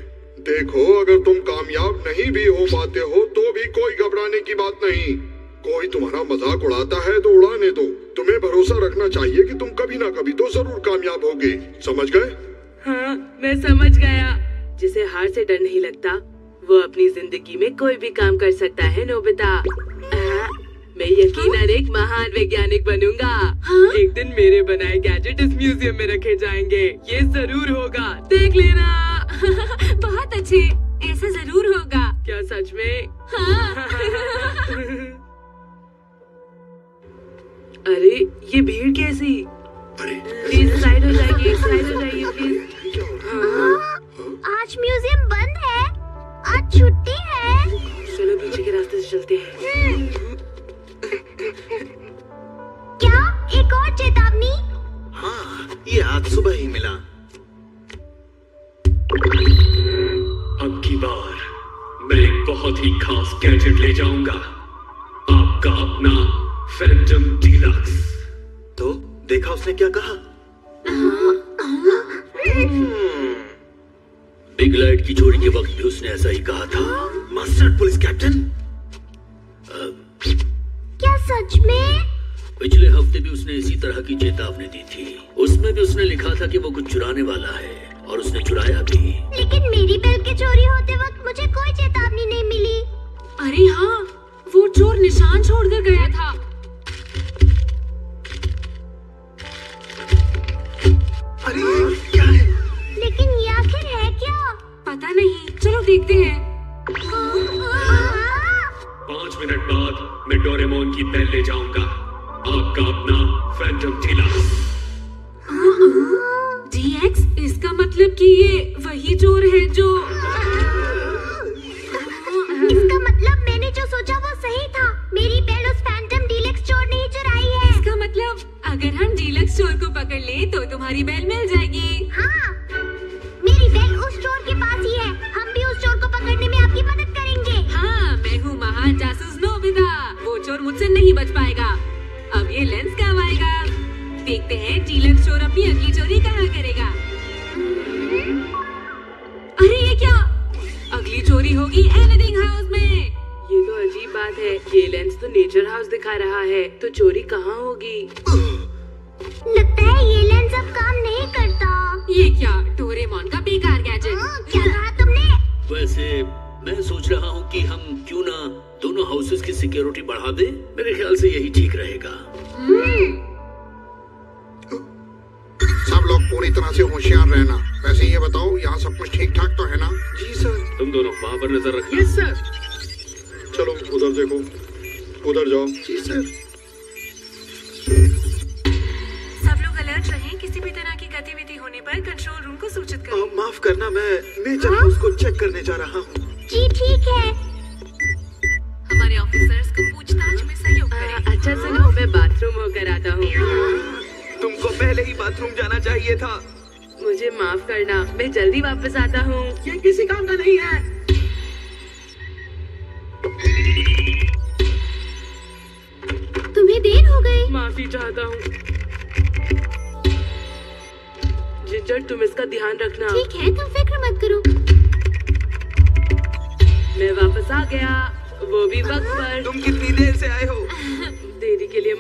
देखो, अगर तुम कामयाब नहीं भी हो पाते हो तो भी कोई घबराने की बात नहीं। कोई तुम्हारा मज़ाक उड़ाता है तो उड़ाने दो। तुम्हें भरोसा रखना चाहिए कि तुम कभी ना कभी तो ज़रूर कामयाब होगे। समझ गए? हाँ मैं समझ गया। जिसे हार से डर नहीं लगता, वो अपनी ज़िंदगी में कोई भी काम कर सकता है, नोबिता। मैं यकीनन एक महान वैज्ञानिक बनूँगा। हाँ? एक दिन मेरे बनाए गैजेट इस म्यूज़ियम में रखे जाएँगे। ये ज़रूर होगा। देख लेना। बहुत अच्छे। ऐसा ज़रूर होगा। क्या सच में? हाँ। अरे ये भीड़ कैसी? अरे। प्लीज़ साइड हो जाइए साइड हो जाइए उसने ऐसा ही कहा था मास्टर पुलिस कैप्टन क्या सच में? पिछले हफ़्ते भी उसने इसी तरह की चेतावनी दी थी। उसमें भी उसने लिखा था कि वो कुछ चुराने वाला है।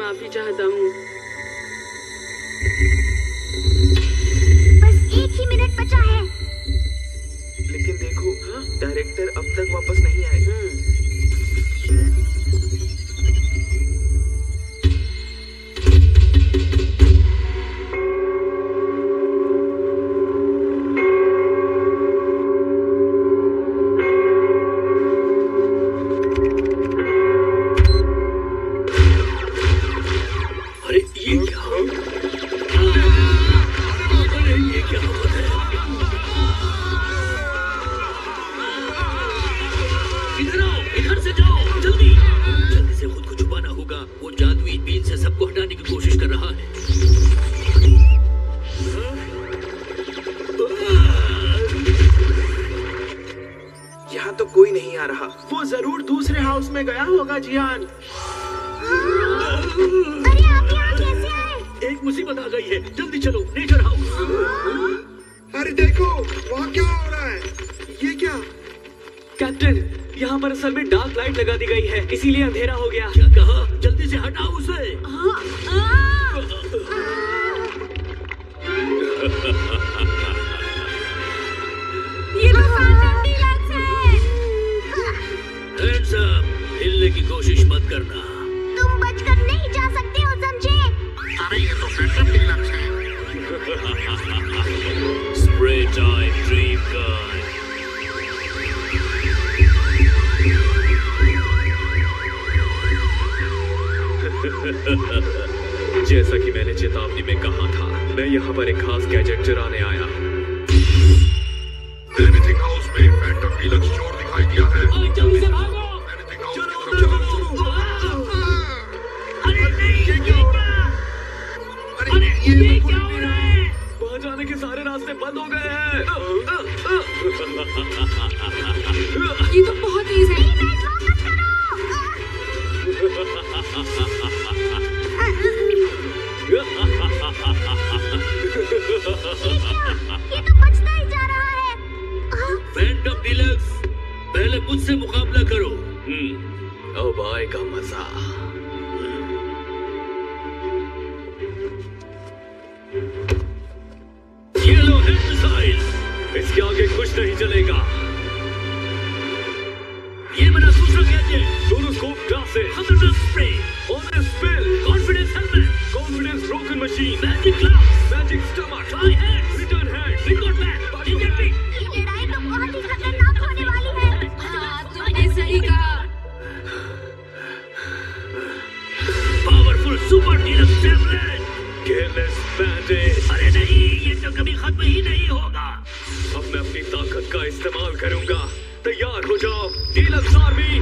माफ़ी चाहता हूँ। अब मैं अपनी ताकत का इस्तेमाल करूँगा। तैयार हो जाओ। नीलम आर्मी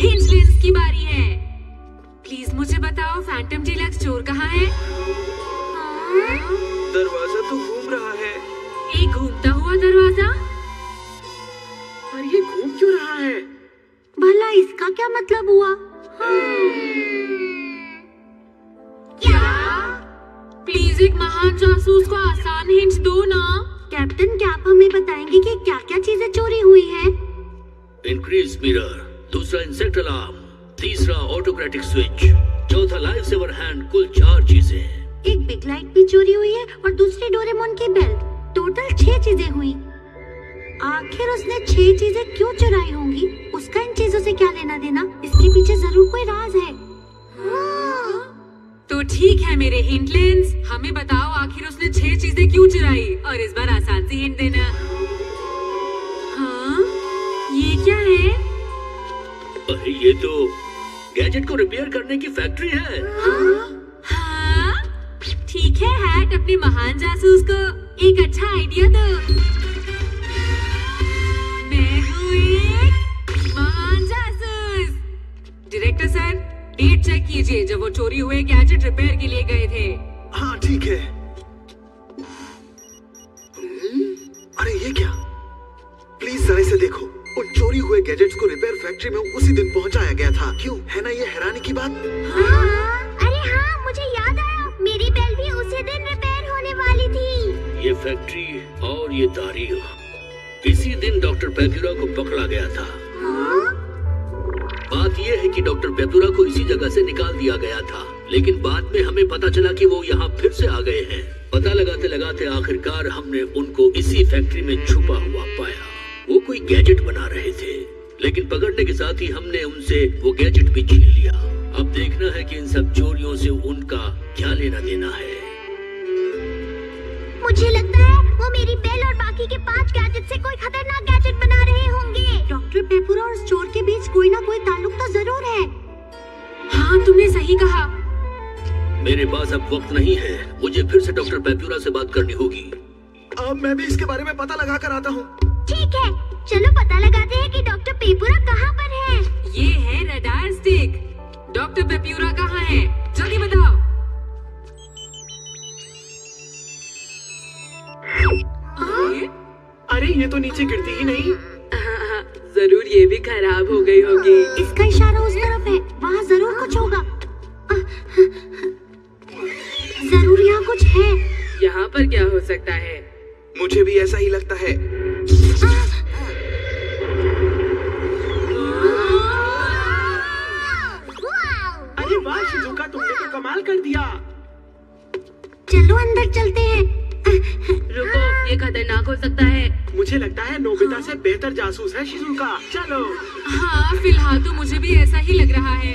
हिंजलेंस की बारी है। प्लीज़ मुझे बताओ फैंटम डीलक्स चोर कहाँ है? दरवाज़ा तो घूम रहा है। एक घूमता हुआ दरवाज़ा? और ये घूम क्यों रहा है? भला इसका क्या मतलब हुआ? क्या? प्लीज़ एक महान जासूस को आसान हिंट दो ना। कैप्टन क्या आप हमें बताएँगे कि क्या क्या चीज़ें चोरी हुई हैं? इंक्रीज मिरर दूसरा इंसेक्ट अलार्म तीसरा ऑटोक्रेटिक स्विच चौथा लाइफ सेवर हैंड कुल चार चीज़ें। एक बिग लाइट भी चोरी हुई है और दूसरी डोरेमोन की बेल्ट टोटल छह चीज़ें हुई। आखिर उसने छह चीज़ें क्यों चुराई होंगी? उसका इन चीज़ों से क्या लेना देना? इसके पीछे ज़रूर कोई राज है। तो ठीक है मेरे हिंटलेंस हमें बताओ आखिर उसने छह चीज़ें क्यों चुराई? और इस बार आसान सी हिंट देना। हाँ क्या है? अरे ये तो गैजेट को रिपेयर करने की फैक्ट्री है। हाँ? हाँ? ठीक है हैट अपने महान जासूस को एक अच्छा आइडिया दो। मैं एक महान जासूस। डायरेक्टर सर डेट चेक कीजिए जब वो चोरी हुए गैजेट रिपेयर के लिए गए थे। हाँ ठीक है। हम्म? अरे ये क्या? प्लीज़ सर इसे देखो। फैक्ट्री में उसी दिन पहुँचाया गया था। क्यों? है ना ये हैरानी की बात? हाँ, अरे हाँ मुझे याद आया। मेरी बेल भी उसी दिन रिपेयर होने वाली थी। ये फैक्ट्री और ये तारीख इसी दिन डॉक्टर पेपुरा को पकड़ा गया था। बात यह है कि डॉक्टर पेपुरा को इसी जगह से निकाल दिया गया था। लेकिन बाद में हमें पता चला कि वो यहाँ फिर से आ गए हैं। पता लगाते लगाते आखिरकार हमने उनको इसी फैक्ट्री में छुपा हुआ पाया। वो कोई गैजेट बना रहे थे लेकिन पकड़ने के साथ ही हमने उनसे वो गैजेट भी छीन लिया। अब देखना है कि इन सब चोरियों से उनका क्या लेना देना है। मुझे लगता है वो मेरी बेल और बाकी के पाँच गैजेट से कोई खतरनाक गैजेट बना रहे होंगे। डॉक्टर पेपुरा और चोर के बीच कोई ना कोई ताल्लुक तो ज़रूर है। हाँ तुमने सही कहा। मेरे पास अब वक्त नहीं है। मुझे फिर से डॉक्टर पेपुरा से बात करनी होगी। अब मैं भी इसके बारे में पता लगा कर आता हूँ। ठीक है चलो पता लगाते हैं कि डॉक्टर पेपुरा कहाँ पर है। ये है रडार स्टिक। डॉक्टर पेप्यूरा कहाँ है? जल्दी बताओ। अरे, अरे ये तो नीचे गिरती ही नहीं। हाँ, ज़रूर ये भी खराब हो गई होगी। इसका इशारा उस तरफ़ है वहाँ ज़रूर कुछ होगा। ज़रूर यहाँ कुछ है। यहाँ पर क्या हो सकता है? मुझे भी ऐसा ही लगता है। अरे वाह शिजुका तुमने तो कमाल कर दिया। चलो अंदर चलते हैं। रुको ये खतरनाक हो सकता है। मुझे लगता है नोबिता से बेहतर जासूस है शिजुका। चलो। हाँ फ़िलहाल तो मुझे भी ऐसा ही लग रहा है।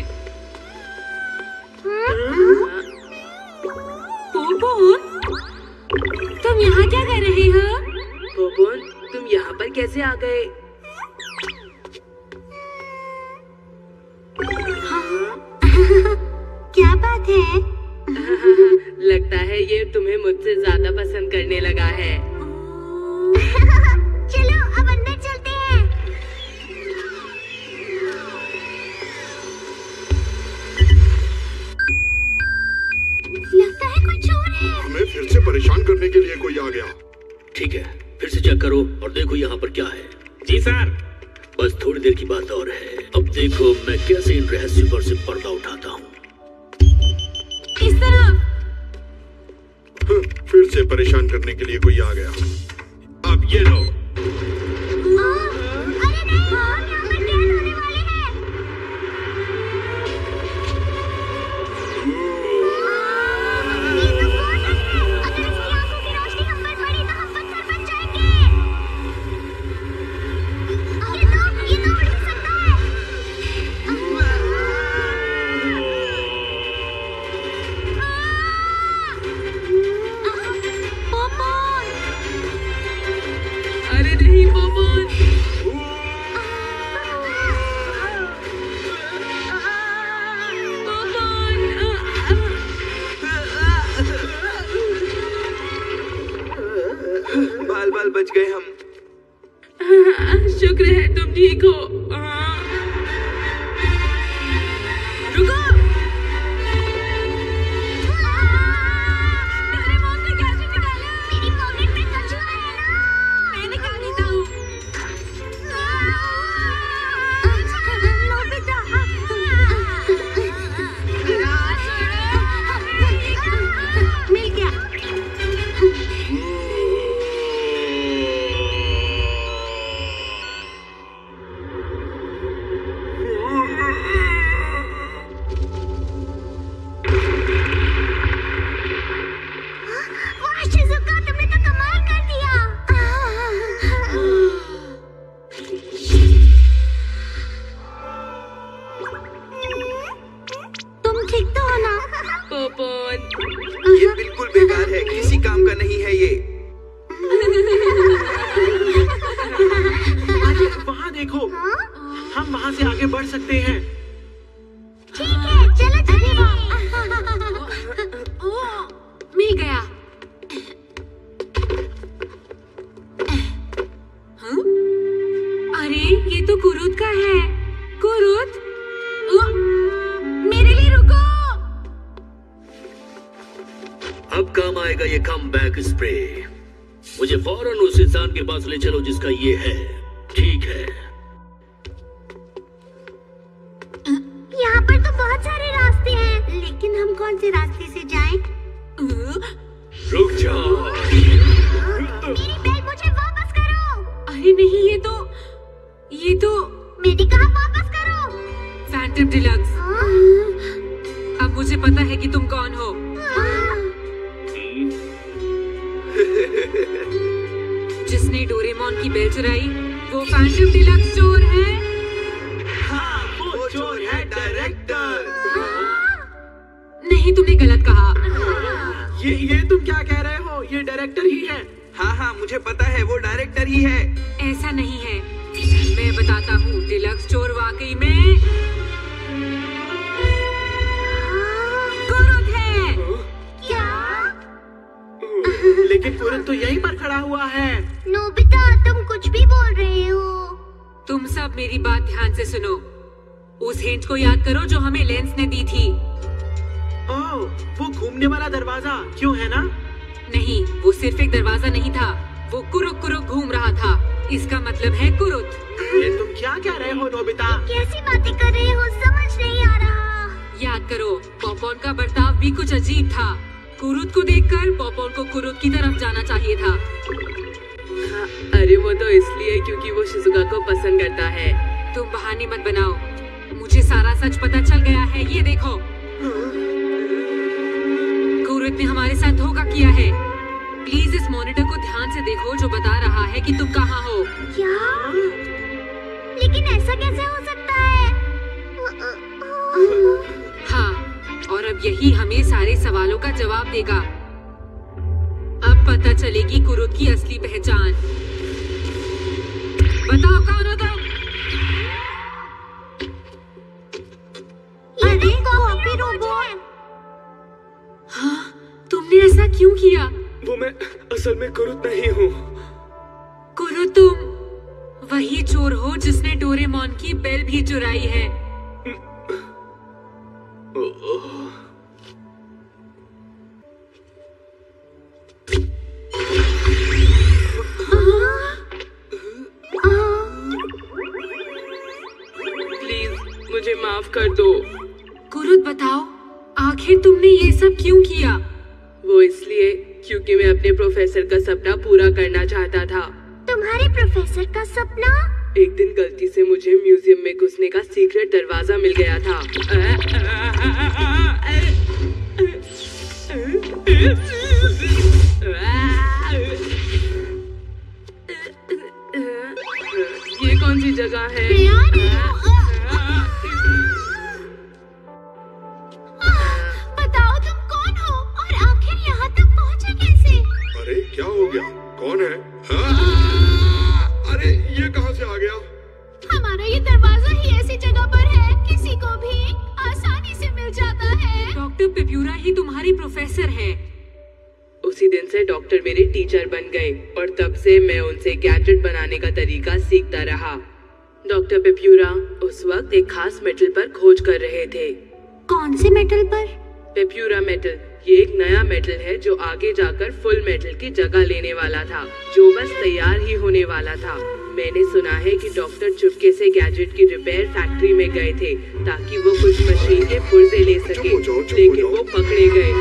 कैसे आ गए? क्या बात है? लगता है ये तुम्हें मुझसे ज़्यादा पसंद करने लगा है। चलो अब अंदर चलते हैं। लगता है कोई चोर है। हमें फिर से परेशान करने के लिए कोई आ गया। ठीक है। फिर से चेक करो और देखो यहाँ पर क्या है। जी सर। बस थोड़ी देर की बात और है। अब देखो मैं कैसे इन रहस्यों पर से पर्दा उठाता हूँ। इस तरफ़ फिर से परेशान करने के लिए कोई आ गया। अब ये लो। ये तो कुरुद का है। कुरुद? मेरे लिए रुको। अब काम आएगा ये कम बैक स्प्रे मुझे फ़ौरन उस इंसान के पास ले चलो जिसका ये है। ठीक है। दरवाज़ा क्यों है ना? नहीं वो सिर्फ़ एक दरवाज़ा नहीं था। वो कुरुक कुरुक घूम रहा था। इसका मतलब है कुरुत। ये तुम क्या कह रहे हो नोबिता? कैसी बातें कर रहे हो? समझ नहीं आ रहा। याद करो पॉपॉन का बर्ताव भी कुछ अजीब था। कुरुत को देखकर पॉपॉन को कुरुत की तरफ़ जाना चाहिए था। हाँ, अरे वो तो इसलिए क्योंकि वो शिजुका को पसंद करता है। तुम बहाने मत बनाओ। मुझे सारा सच पता चल गया है ये देखो। कुरुत ने हमारे साथ धोखा किया है। प्लीज़ इस मॉनिटर को ध्यान से देखो जो बता रहा है कि तुम कहाँ हो। क्या? लेकिन ऐसा कैसे हो सकता है? हाँ और अब यही हमें सारे सवालों का जवाब देगा। अब पता चलेगी कुरुद की असली पहचान। असल में कुरुत नहीं हूँ। कुरु तुम वही चोर हो जिसने डोरेमोन की बेल भी चुराई है। अपने प्रोफेसर का सपना पूरा करना चाहता था। तुम्हारे प्रोफेसर का सपना? एक दिन गलती से मुझे म्यूज़ियम में घुसने का सीक्रेट दरवाज़ा मिल गया था। ये कौन सी जगह है? प्रोफेसर है। उसी दिन से डॉक्टर मेरे टीचर बन गए और तब से मैं उनसे गैजेट बनाने का तरीका सीखता रहा। डॉक्टर पेप्यूरा उस वक्त एक खास मेटल पर खोज कर रहे थे। कौन से मेटल पर? पेप्यूरा मेटल ये एक नया मेटल है जो आगे जाकर फुल मेटल की जगह लेने वाला था जो बस तैयार ही होने वाला था। मैंने सुना है कि डॉक्टर चुपके से गैजेट की रिपेयर फैक्ट्री में गए थे ताकि वो कुछ मशीन के पुर्जे ले सके। लेकिन वो पकड़े गए।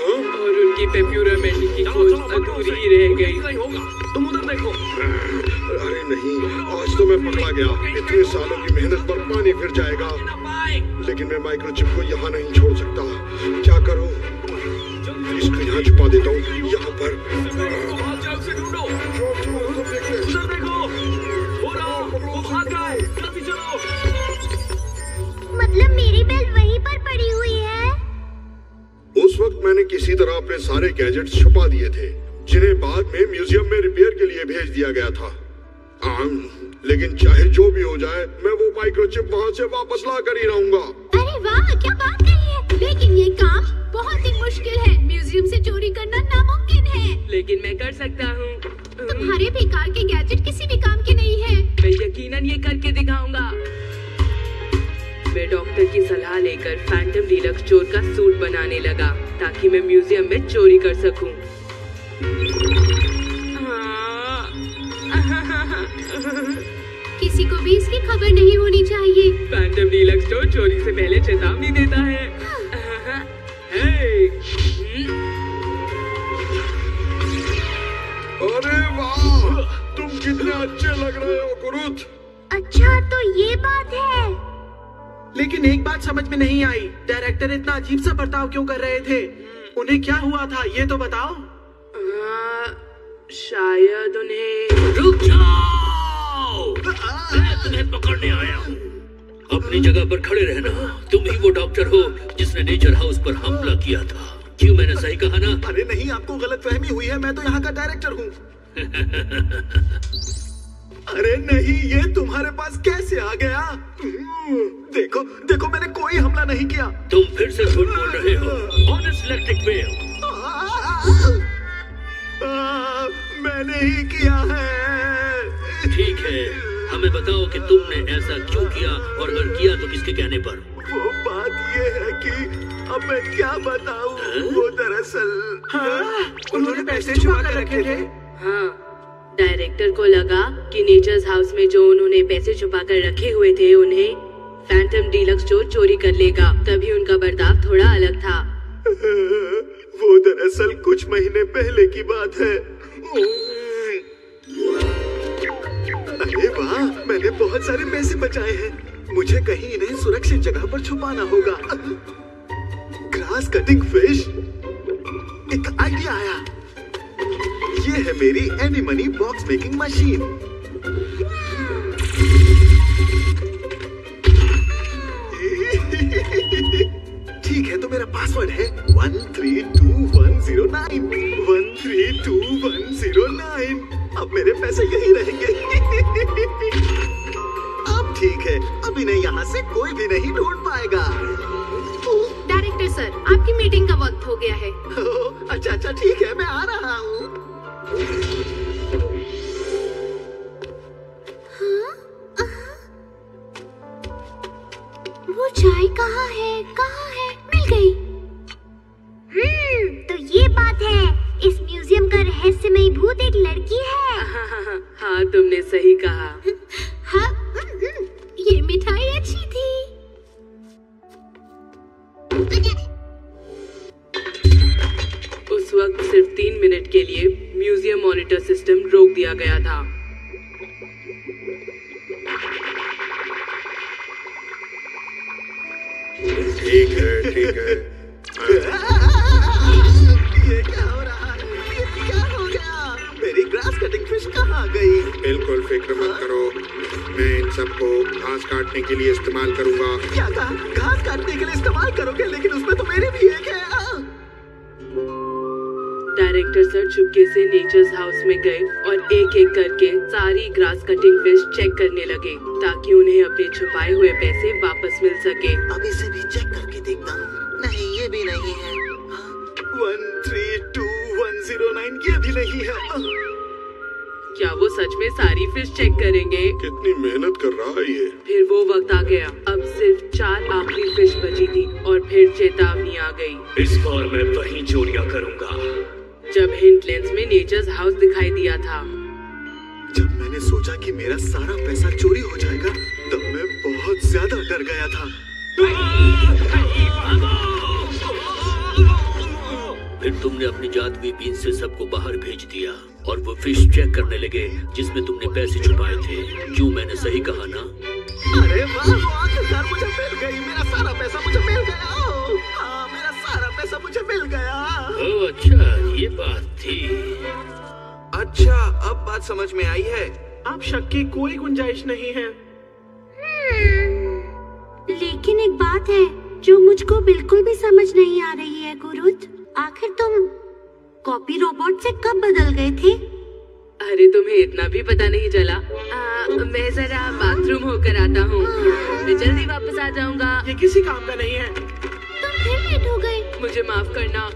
हाँ? और उनकी पेप्यूरा मेटल की खोज अधूरी ही रह गई। तुम उधर देखो। अरे नहीं आज तो मैं पकड़ा गया। इतने सालों की मेहनत पर पानी फिर जाएगा। लेकिन मैं माइक्रोचिप को यहाँ नहीं छोड़ सकता। क्या करूँ? इसको यहाँ छुपा देता हूँ यहाँ पर। मतलब मेरी बेल वहीं पर पड़ी हुई है। उस वक्त मैंने किसी तरह अपने सारे गैजेट्स छुपा दिए थे जिन्हें बाद में म्यूज़ियम में रिपेयर के लिए भेज दिया गया था। आम, लेकिन चाहे जो भी हो जाए मैं वो माइक्रोचिप वहाँ से वापस ला कर ही रहूँगा। अरे वाह क्या बात कही है। लेकिन ये काम बहुत ही मुश्किल है। म्यूज़ियम से चोरी करना नामुमकिन है। लेकिन मैं कर सकता हूँ। तुम्हारे बेकार के गैजेट किसी भी काम के नहीं है। मैं यकीनन ये करके दिखाऊँगा। मैं डॉक्टर की सलाह लेकर फैंटम डीलक्स चोर का सूट बनाने लगा ताकि मैं म्यूज़ियम में चोरी कर सकूँ। किसी को भी इसकी खबर नहीं होनी चाहिए। फैंटम डीलक्स चोर चोरी से पहले चेतावनी देता है। अरे वाह! तुम कितने अच्छे लग रहे हो कुरुत। अच्छा तो ये बात है। लेकिन एक बात समझ में नहीं आई। डायरेक्टर इतना अजीब सा बर्ताव क्यों कर रहे थे? उन्हें क्या हुआ था ये तो बताओ। हाँ, शायद उन्हें रुक जाओ! मैं तुम्हें पकड़ने आया हूँ। अपनी जगह पर खड़े रहना। तुम ही वो डॉक्टर हो जिसने नेचर हाउस पर हमला किया था। क्यों मैंने सही कहा ना? अरे नहीं आपको गलत फहमी हुई है मैं तो यहाँ का डायरेक्टर हूँ। अरे नहीं ये तुम्हारे पास कैसे आ गया? देखो देखो मैंने कोई हमला नहीं किया। तुम फिर से झूठ बोल रहे हो। ऑनेस्ट इलेक्ट्रिक वेव मैंने ही किया है। ठीक है हमें बताओ कि तुमने ऐसा क्यों किया और अगर किया तो किसके कहने पर? वो बात ये है कि अब मैं क्या बताऊँ? वो दरअसल हाँ, उन्होंने पैसे छुपा कर रखे थे। हाँ। डायरेक्टर को लगा कि नेचर्स हाउस में जो उन्होंने पैसे छुपा कर रखे हुए थे, उन्हें फैंटम डीलक्स स्टोर चोरी कर लेगा। तभी उनका बर्ताव थोड़ा अलग था। वो दरअसल कुछ महीने पहले की बात है। अरे वाह, मैंने बहुत सारे पैसे बचाए हैं। मुझे कहीं इन्हें सुरक्षित जगह पर छुपाना होगा। ग्रास कटिंग फ़िश एक आइडिया आया। ये है मेरी any money box making machine ठीक है तो मेरा पासवर्ड है one three two one zero nine one three two one zero nine अब मेरे पैसे यही रहेंगे। अब ठीक है अब इन्हें यहाँ से कोई भी नहीं ढूंढ पाएगा। डायरेक्टर सर आपकी मीटिंग का वक्त हो गया है। ओ, अच्छा अच्छा ठीक है मैं आ रहा हूँ। वो चाय कहाँ है? कहाँ है? मिल गई। हम्म तो ये बात है। इस म्यूज़ियम का रहस्यमयी भूत एक लड़की है हाँ, हाँ, हाँ, हाँ तुमने सही कहा। हाँ हम्म, हम्म, ये मिठाई अच्छी थी। वक्त सिर्फ़ तीन मिनट के लिए म्यूज़ियम मॉनिटर सिस्टम रोक दिया गया था। ठीक है ठीक है। ये क्या हो रहा है? ये क्या हो गया? मेरी ग्रास कटिंग फ़िश कहाँ गई? बिल्कुल फ़िक्र मत करो। मैं इन सबको घास काटने के लिए इस्तेमाल करूँगा। क्या कहा घास काटने के लिए इस्तेमाल करोगे लेकिन उसमें तो मेरे भी एक है। आ! डायरेक्टर सर चुपके से नेचर्स हाउस में गए और एक एक करके सारी ग्रास कटिंग फ़िश चेक करने लगे ताकि उन्हें अपने छुपाए हुए पैसे वापस मिल सके। अब इसे भी चेक करके देखता हूँ। नहीं ये भी नहीं है। One three two one zero nine ये भी नहीं है। क्या वो सच में सारी फ़िश चेक करेंगे? कितनी मेहनत कर रहा है ये। फिर वो वक्त आ गया। अब सिर्फ़ चार आखिरी फ़िश बची थी और फिर चेतावनी आ गई। इस बार मैं वही चोरियाँ करूँगा। जब हिंट लेंस में नेचर्स हाउस दिखाई दिया था। जब मैंने सोचा कि मेरा सारा पैसा चोरी हो जाएगा तब मैं बहुत ज़्यादा डर गया था। फिर तुमने अपनी जादुई बीन से सबको बाहर भेज दिया और वो फ़िश चेक करने लगे जिसमें तुमने पैसे छुपाए थे। क्यों मैंने सही कहा ना? अरे वाह मुझे मिल गई। मेरा सारा पैसा मुझे मिल गया। ओ, हाँ मेरा सारा पैसा मुझे मिल गया। ओह अच्छा ये बात थी। अच्छा अब बात समझ में आई है। आप शक की कोई गुंजाइश नहीं है। लेकिन एक बात है जो मुझको बिल्कुल भी समझ नहीं आ रही है गुरुत। आखिर तुम कॉपी रोबोट से कब बदल गए थे? अरे तुम्हें इतना भी पता नहीं चला। आ, मैं जरा बाथरूम होकर आता हूँ। मैं जल्दी वापस आ जाऊँगा। ये किसी काम का नहीं है। तुम फिर लेट हो गए। मुझे माफ़ करना।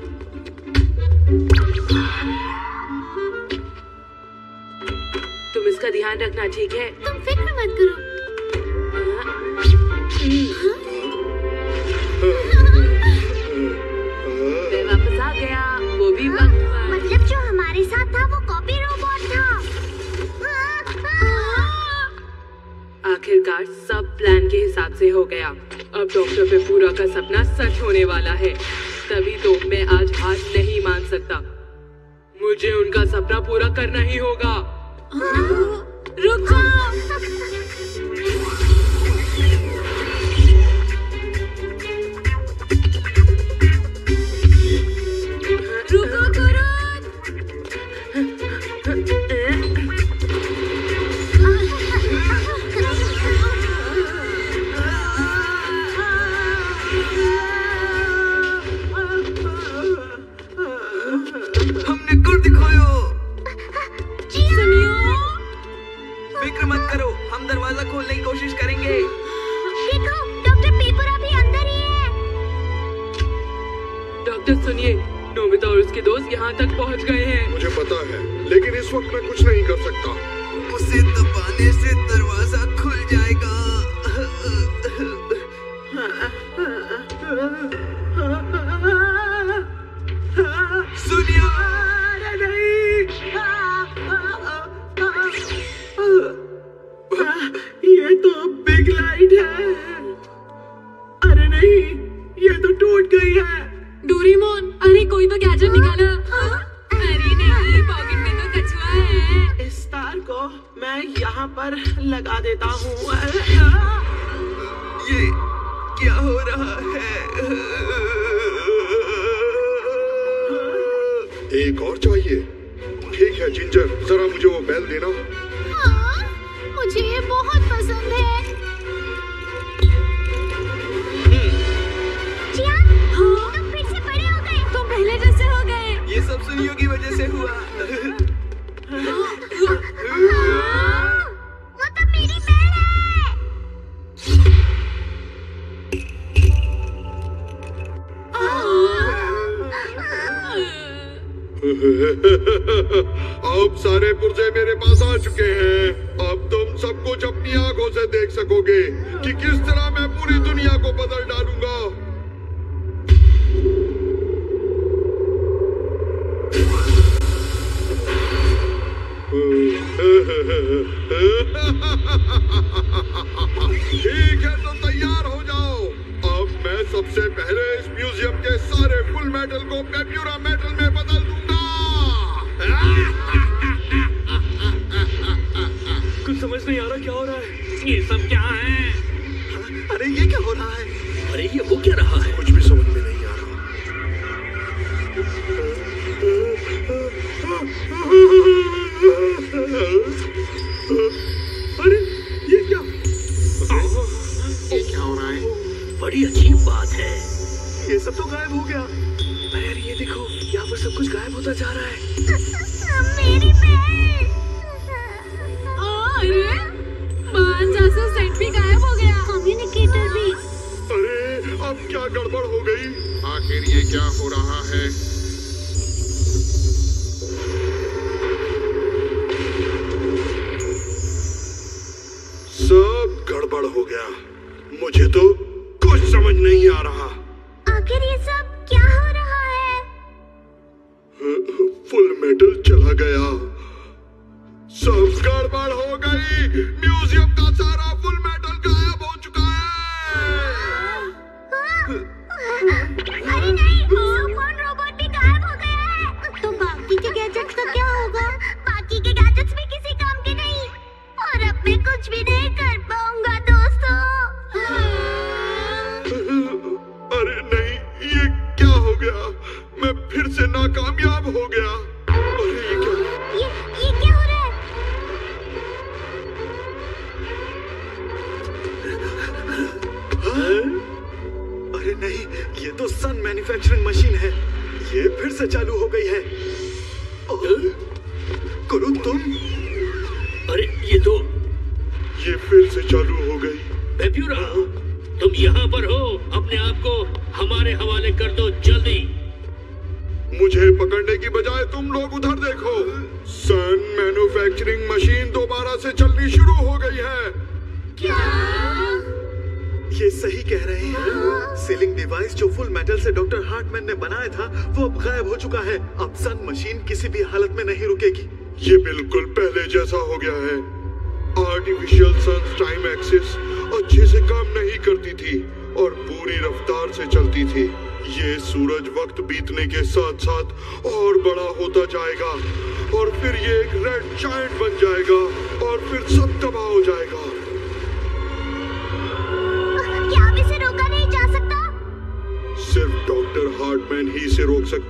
तुम इसका ध्यान रखना ठीक है। तुम फ़िक्र मत करो। मैं वापस आ गया वो भी वक्त पर मतलब जो हमारे साथ था वो कॉपी रोबोट था। आखिरकार सब प्लान के हिसाब से हो गया। अब डॉक्टर पे पूरा का सपना सच होने वाला है। तभी तो मैं आज हार नहीं मान सकता। मुझे उनका सपना पूरा करना ही होगा। रुक। जाओ सुनिए नोबिता और उसके दोस्त यहाँ तक पहुँच गए हैं। मुझे पता है लेकिन इस वक्त मैं कुछ नहीं कर सकता। उसे दबाने से दरवाज़ा खुल जाएगा। सुनियो ये तो बिग लाइट है। अरे नहीं ये तो टूट गई है। डोरेमोन। अरे कोई तो गैजेट निकाला। अरे नहीं पॉकेट में तो कछुआ है। इस तार को मैं यहाँ पर लगा देता हूँ। ये क्या हो रहा है? एक और चाहिए। ठीक है जिंजर जरा मुझे वो बेल देना। हाँ, मुझे ये बहुत पहले जैसे हो गए। ये सब सुनियो की वजह से हुआ। वो तो मेरी बेल अब सारे पुर्जे मेरे पास आ चुके हैं। अब तुम सब कुछ अपनी आँखों से देख सकोगे कि किस तरह मैं पूरी दुनिया को बदल मैं सबसे पहले इस म्यूज़ियम के सारे फुल मेटल को पेप्यूरा मेटल में बदल दूँगा। कुछ समझ नहीं आ रहा क्या हो रहा है? ये सब क्या है? अरे ये क्या हो रहा है? अरे ये वो क्या रहा है?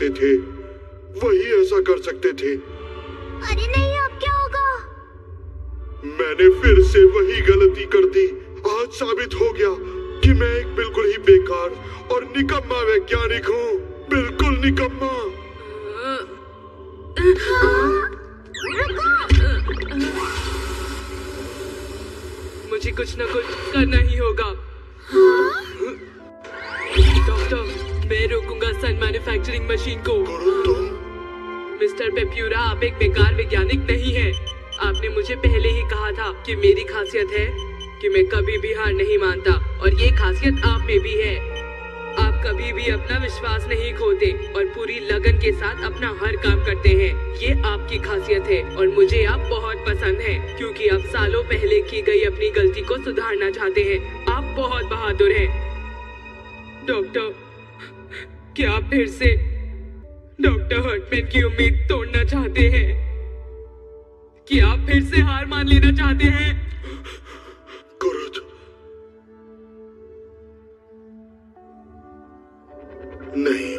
सकते थे। वही ऐसा कर सकते थे। अरे नहीं अब क्या होगा? मैंने फिर से वही गलती कर दी। आज साबित हो गया कि मैं एक बिल्कुल ही बेकार और निकम्मा वैज्ञानिक हूँ। बिल्कुल निकम्मा। मुझे कुछ ना कुछ करना ही होगा। डॉक्टर मैं रोकूँगा सन मैन्युफैक्चरिंग मशीन को। मिस्टर पेप्यूरा आप एक बेकार वैज्ञानिक नहीं है। आपने मुझे पहले ही कहा था कि मेरी खासियत है कि मैं कभी भी हार नहीं मानता और ये खासियत आप में भी है। आप कभी भी अपना विश्वास नहीं खोते और पूरी लगन के साथ अपना हर काम करते हैं। ये आपकी खासियत है और मुझे आप बहुत पसंद है क्योंकि आप सालों पहले की गई अपनी गलती को सुधारना चाहते हैं। आप बहुत बहादुर हैं। डॉक्टर क्या फिर से डॉक्टर हर्टमैन की उम्मीद तोड़ना चाहते हैं? कि आप फिर से हार मान लेना चाहते हैं? गुरुद नहीं,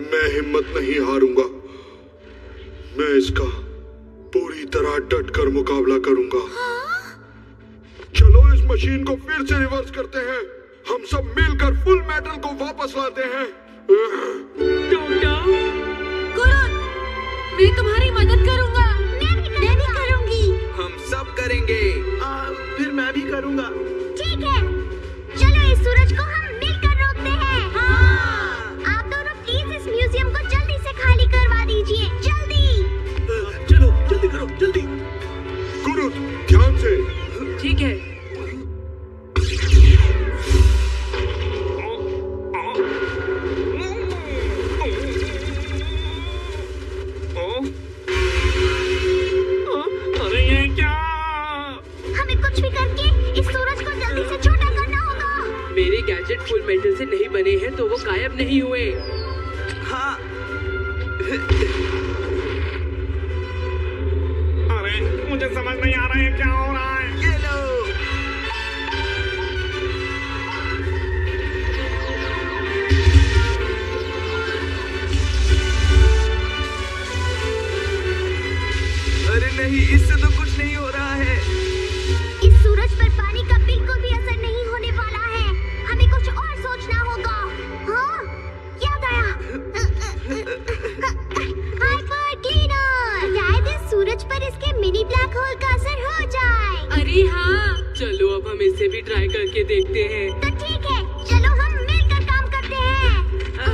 मैं हिम्मत नहीं हारूँगा। मैं इसका पूरी तरह डट कर मुकाबला करूँगा। चलो, इस मशीन को फिर से रिवर्स करते हैं। हम सब मिलकर फुल मेटल को वापस लाते हैं। डॉक्टर? गुरुद मैं तुम्हारी मदद करूँगा। मैं भी मैं भी करूँगी। हम सब करेंगे। आ, फिर मैं भी करूँगा। ठीक है। चलो इस सूरज को हम मिलकर रोकते हैं। हाँ। आप दोनों प्लीज़ इस म्यूज़ियम को जल्दी से खाली करवा दीजिए। जल्दी। चलो जल्दी करो जल्दी। ध्यान से। ठीक है। गैजेट फुल मेटल से नहीं बने हैं तो वो गायब नहीं हुए। हाँ। अरे मुझे समझ नहीं आ रहा है क्या हो रहा है। ये लो। अरे नहीं इससे मिनी ब्लैक होल का असर हो जाए। अरे हाँ चलो अब हम इसे भी ट्राई करके देखते हैं। तो ठीक है चलो हम मिलकर काम करते हैं। हाँ।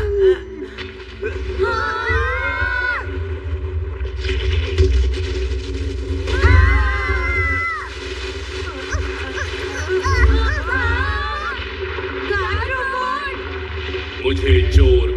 मुझे चोर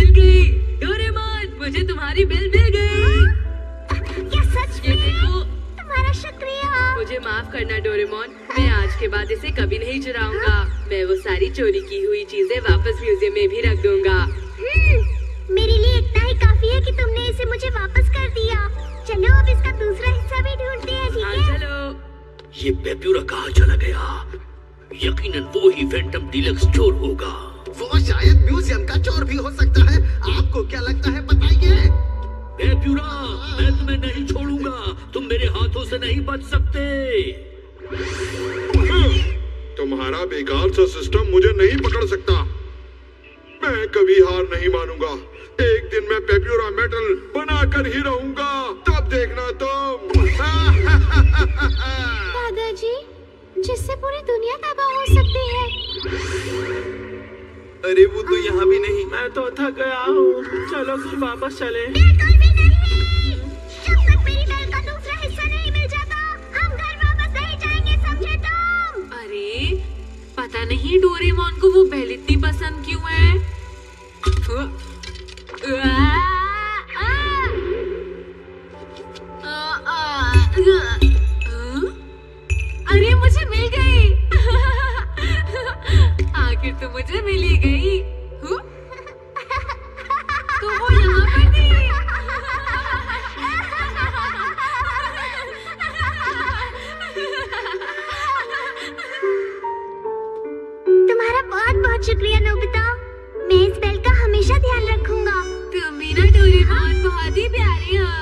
मिल गई। डोरेमोन मुझे तुम्हारी बेल मिल गई। क्या सच में? देखो। तुम्हारा शुक्रिया। मुझे माफ़ करना डोरेमोन। मैं आज के बाद इसे कभी नहीं चुराऊँगा। मैं वो सारी चोरी की हुई चीज़ें वापस म्यूज़ियम में भी रख दूँगा। हम्म, मेरे लिए इतना ही काफ़ी है कि तुमने इसे मुझे वापस कर दिया। चलो अब इसका दूसरा हिस्सा भी ढूंढते हैं ठीक हाँ है? चलो। ये पेप्यूरा कहाँ चला गया? यकीनन वो ही फैंटम डीलक्स चोर होगा। वो शायद म्यूज़ियम का चोर भी हो सकता है। आपको क्या लगता है बताइए। मैं तुम्हें नहीं छोड़ूँगा। तुम मेरे हाथों से नहीं बच सकते। तुम्हारा बेकार सा सिस्टम मुझे नहीं पकड़ सकता। मैं कभी हार नहीं मानूँगा। एक दिन मैं पेप्यूरा मेटल बनाकर ही रहूँगा। तब देखना तुम। दादाजी जिससे पूरी दुनिया तबाह हो सकती है। अरे वो तो यहाँ भी नहीं। मैं तो थक गया हूँ। चलो फिर वापस चले। बिल्कुल भी नहीं। जब तक मेरी बेल का दूसरा हिस्सा नहीं मिल जाता हम घर वापस नहीं जाएँगे समझे तुम? अरे पता नहीं डोरेमोन को वो बेल इतनी पसंद क्यों है? अरे मुझे मिल गई। मुझे मिली गई। हूँ? तो वो यहाँ पर थी। तुम्हारा बहुत बहुत शुक्रिया नोबिता। मैं इस बेल का हमेशा ध्यान रखूँगा। तुम भी ना डोरेमोन बहुत ही प्यारे हो।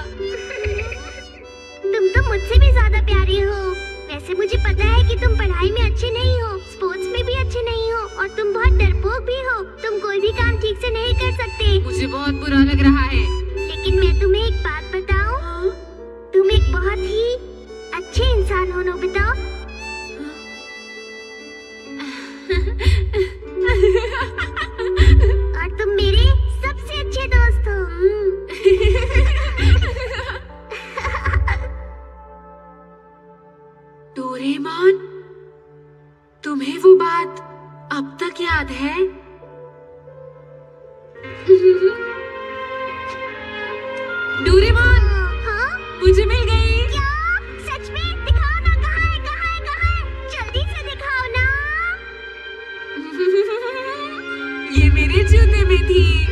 तुम तो मुझसे भी ज़्यादा प्यारी हो। मुझे पता है कि तुम पढ़ाई में अच्छे नहीं हो स्पोर्ट्स में भी अच्छे नहीं हो और तुम बहुत डरपोक भी हो। तुम कोई भी काम ठीक से नहीं कर सकते। मुझे बहुत बुरा लग रहा है। लेकिन मैं तुम्हें एक बात बताऊँ? तुम एक बहुत ही अच्छे इंसान हो नोबिता और तुम मेरे सबसे अच्छे दोस्त हो। डोरेमोन तुम्हें वो बात अब तक याद है? डोरेमोन मुझे मिल गई। क्या? से ये मेरे जूते में थी।